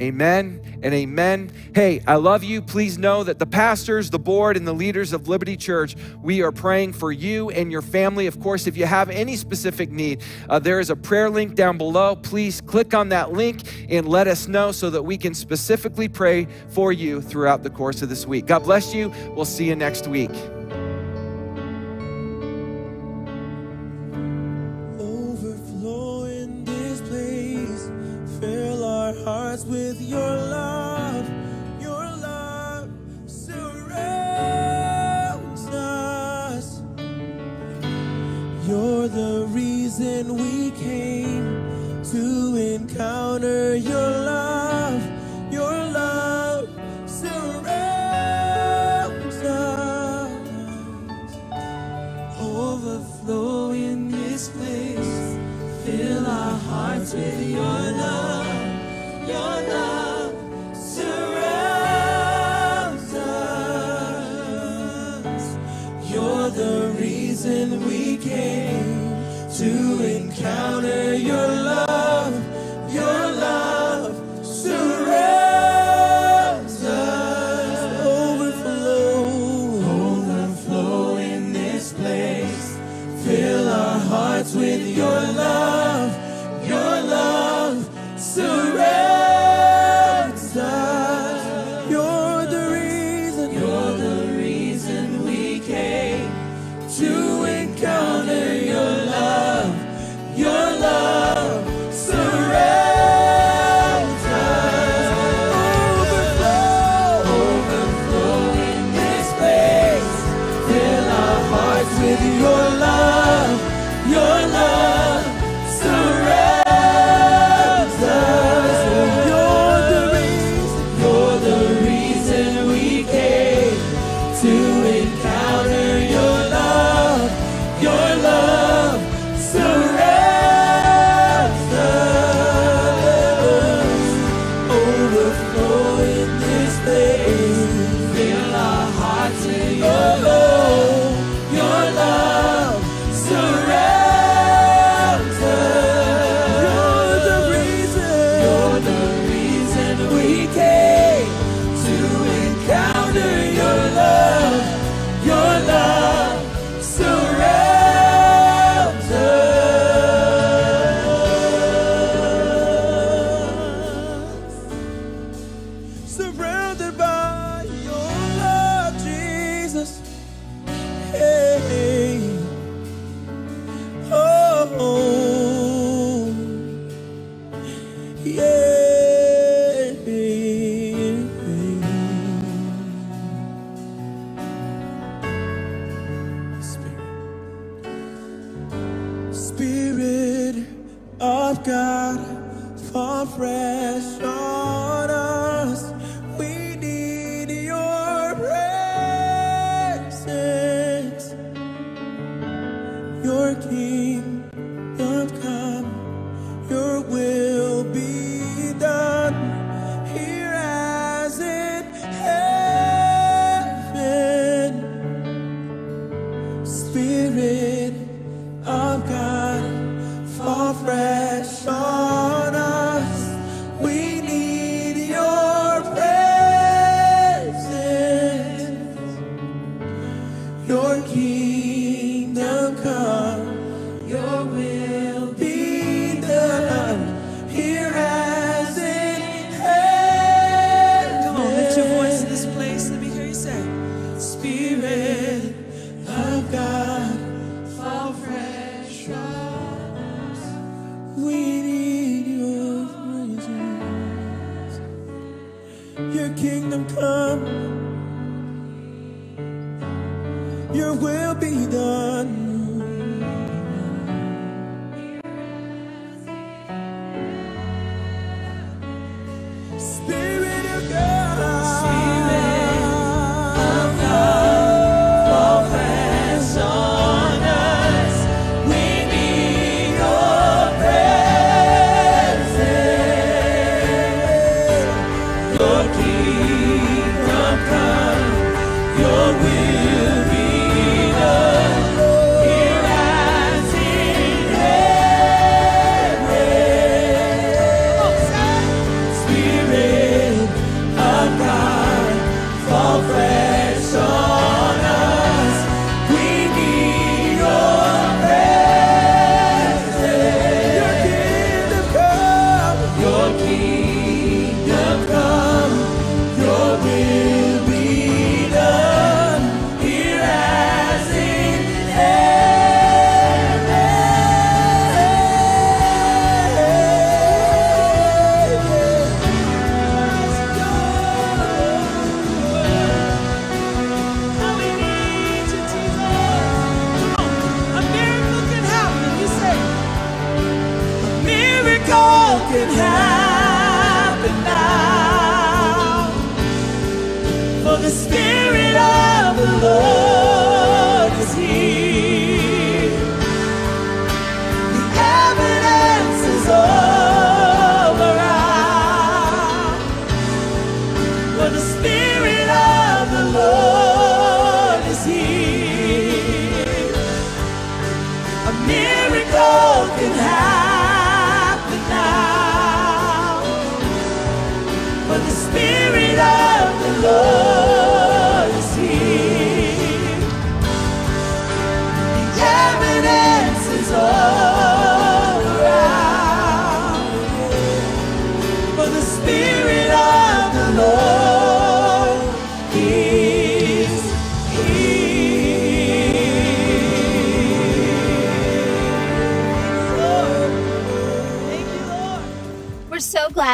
Amen and amen. Hey, I love you. Please know that the pastors, the board, and the leaders of Liberty Church, we are praying for you and your family. Of course, if you have any specific need, uh, there is a prayer link down below. Please click on that link and let us know so that we can specifically pray for you throughout the course of this week. God bless you. We'll see you next week. Hearts with your love. Your love surrounds us. You're the reason we came to encounter your love. Your love surrounds us overflow in this place. Fill our hearts with your love. Reason we came to encounter your love.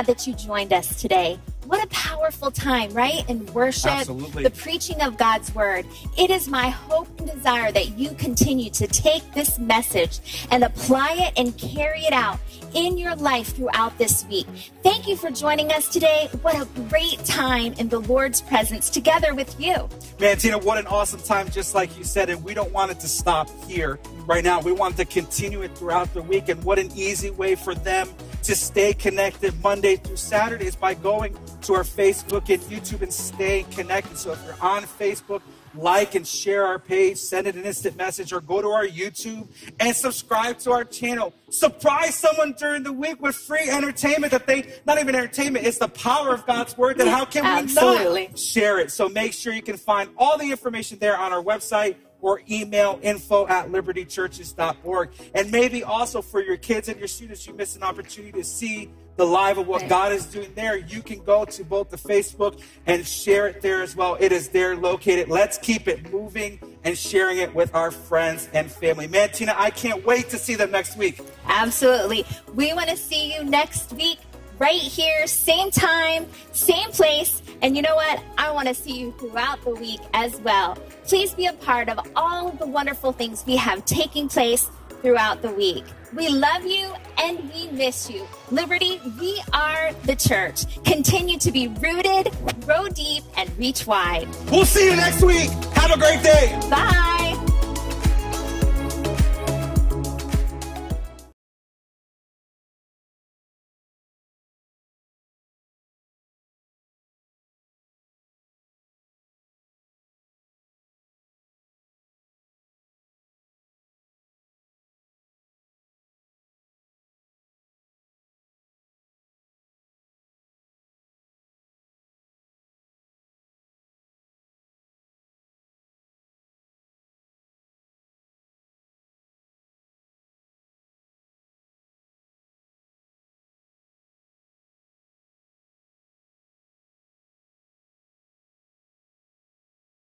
Glad that you joined us today. What a powerful time, right? In worship, Absolutely. the preaching of God's word. It is my hope desire that you continue to take this message and apply it and carry it out in your life throughout this week. Thank you for joining us today. What a great time in the Lord's presence together with you. Man, Tina, what an awesome time, just like you said. And we don't want it to stop here right now. We want to continue it throughout the week. And what an easy way for them to stay connected Monday through Saturday is by going to our Facebook and YouTube and staying connected. So if you're on Facebook, like and share our page, send it an instant message, or go to our YouTube and subscribe to our channel. Surprise someone during the week with free entertainment that they, not even entertainment, it's the power of God's word. That how can we Absolutely. not share it? So make sure you can find all the information there on our website or email info at libertychurches.org. And maybe also for your kids and your students, you miss an opportunity to see the live of what God is doing there. You can go to both the Facebook and share it there as well. It is there located. Let's keep it moving and sharing it with our friends and family. Man, Tina, I can't wait to see them next week. Absolutely. We want to see you next week, right here, same time, same place. And you know what? I want to see you throughout the week as well. Please be a part of all of the wonderful things we have taking place throughout the week. We love you and we miss you. Liberty, we are the church. Continue to be rooted, grow deep, and reach wide. We'll see you next week. Have a great day. Bye.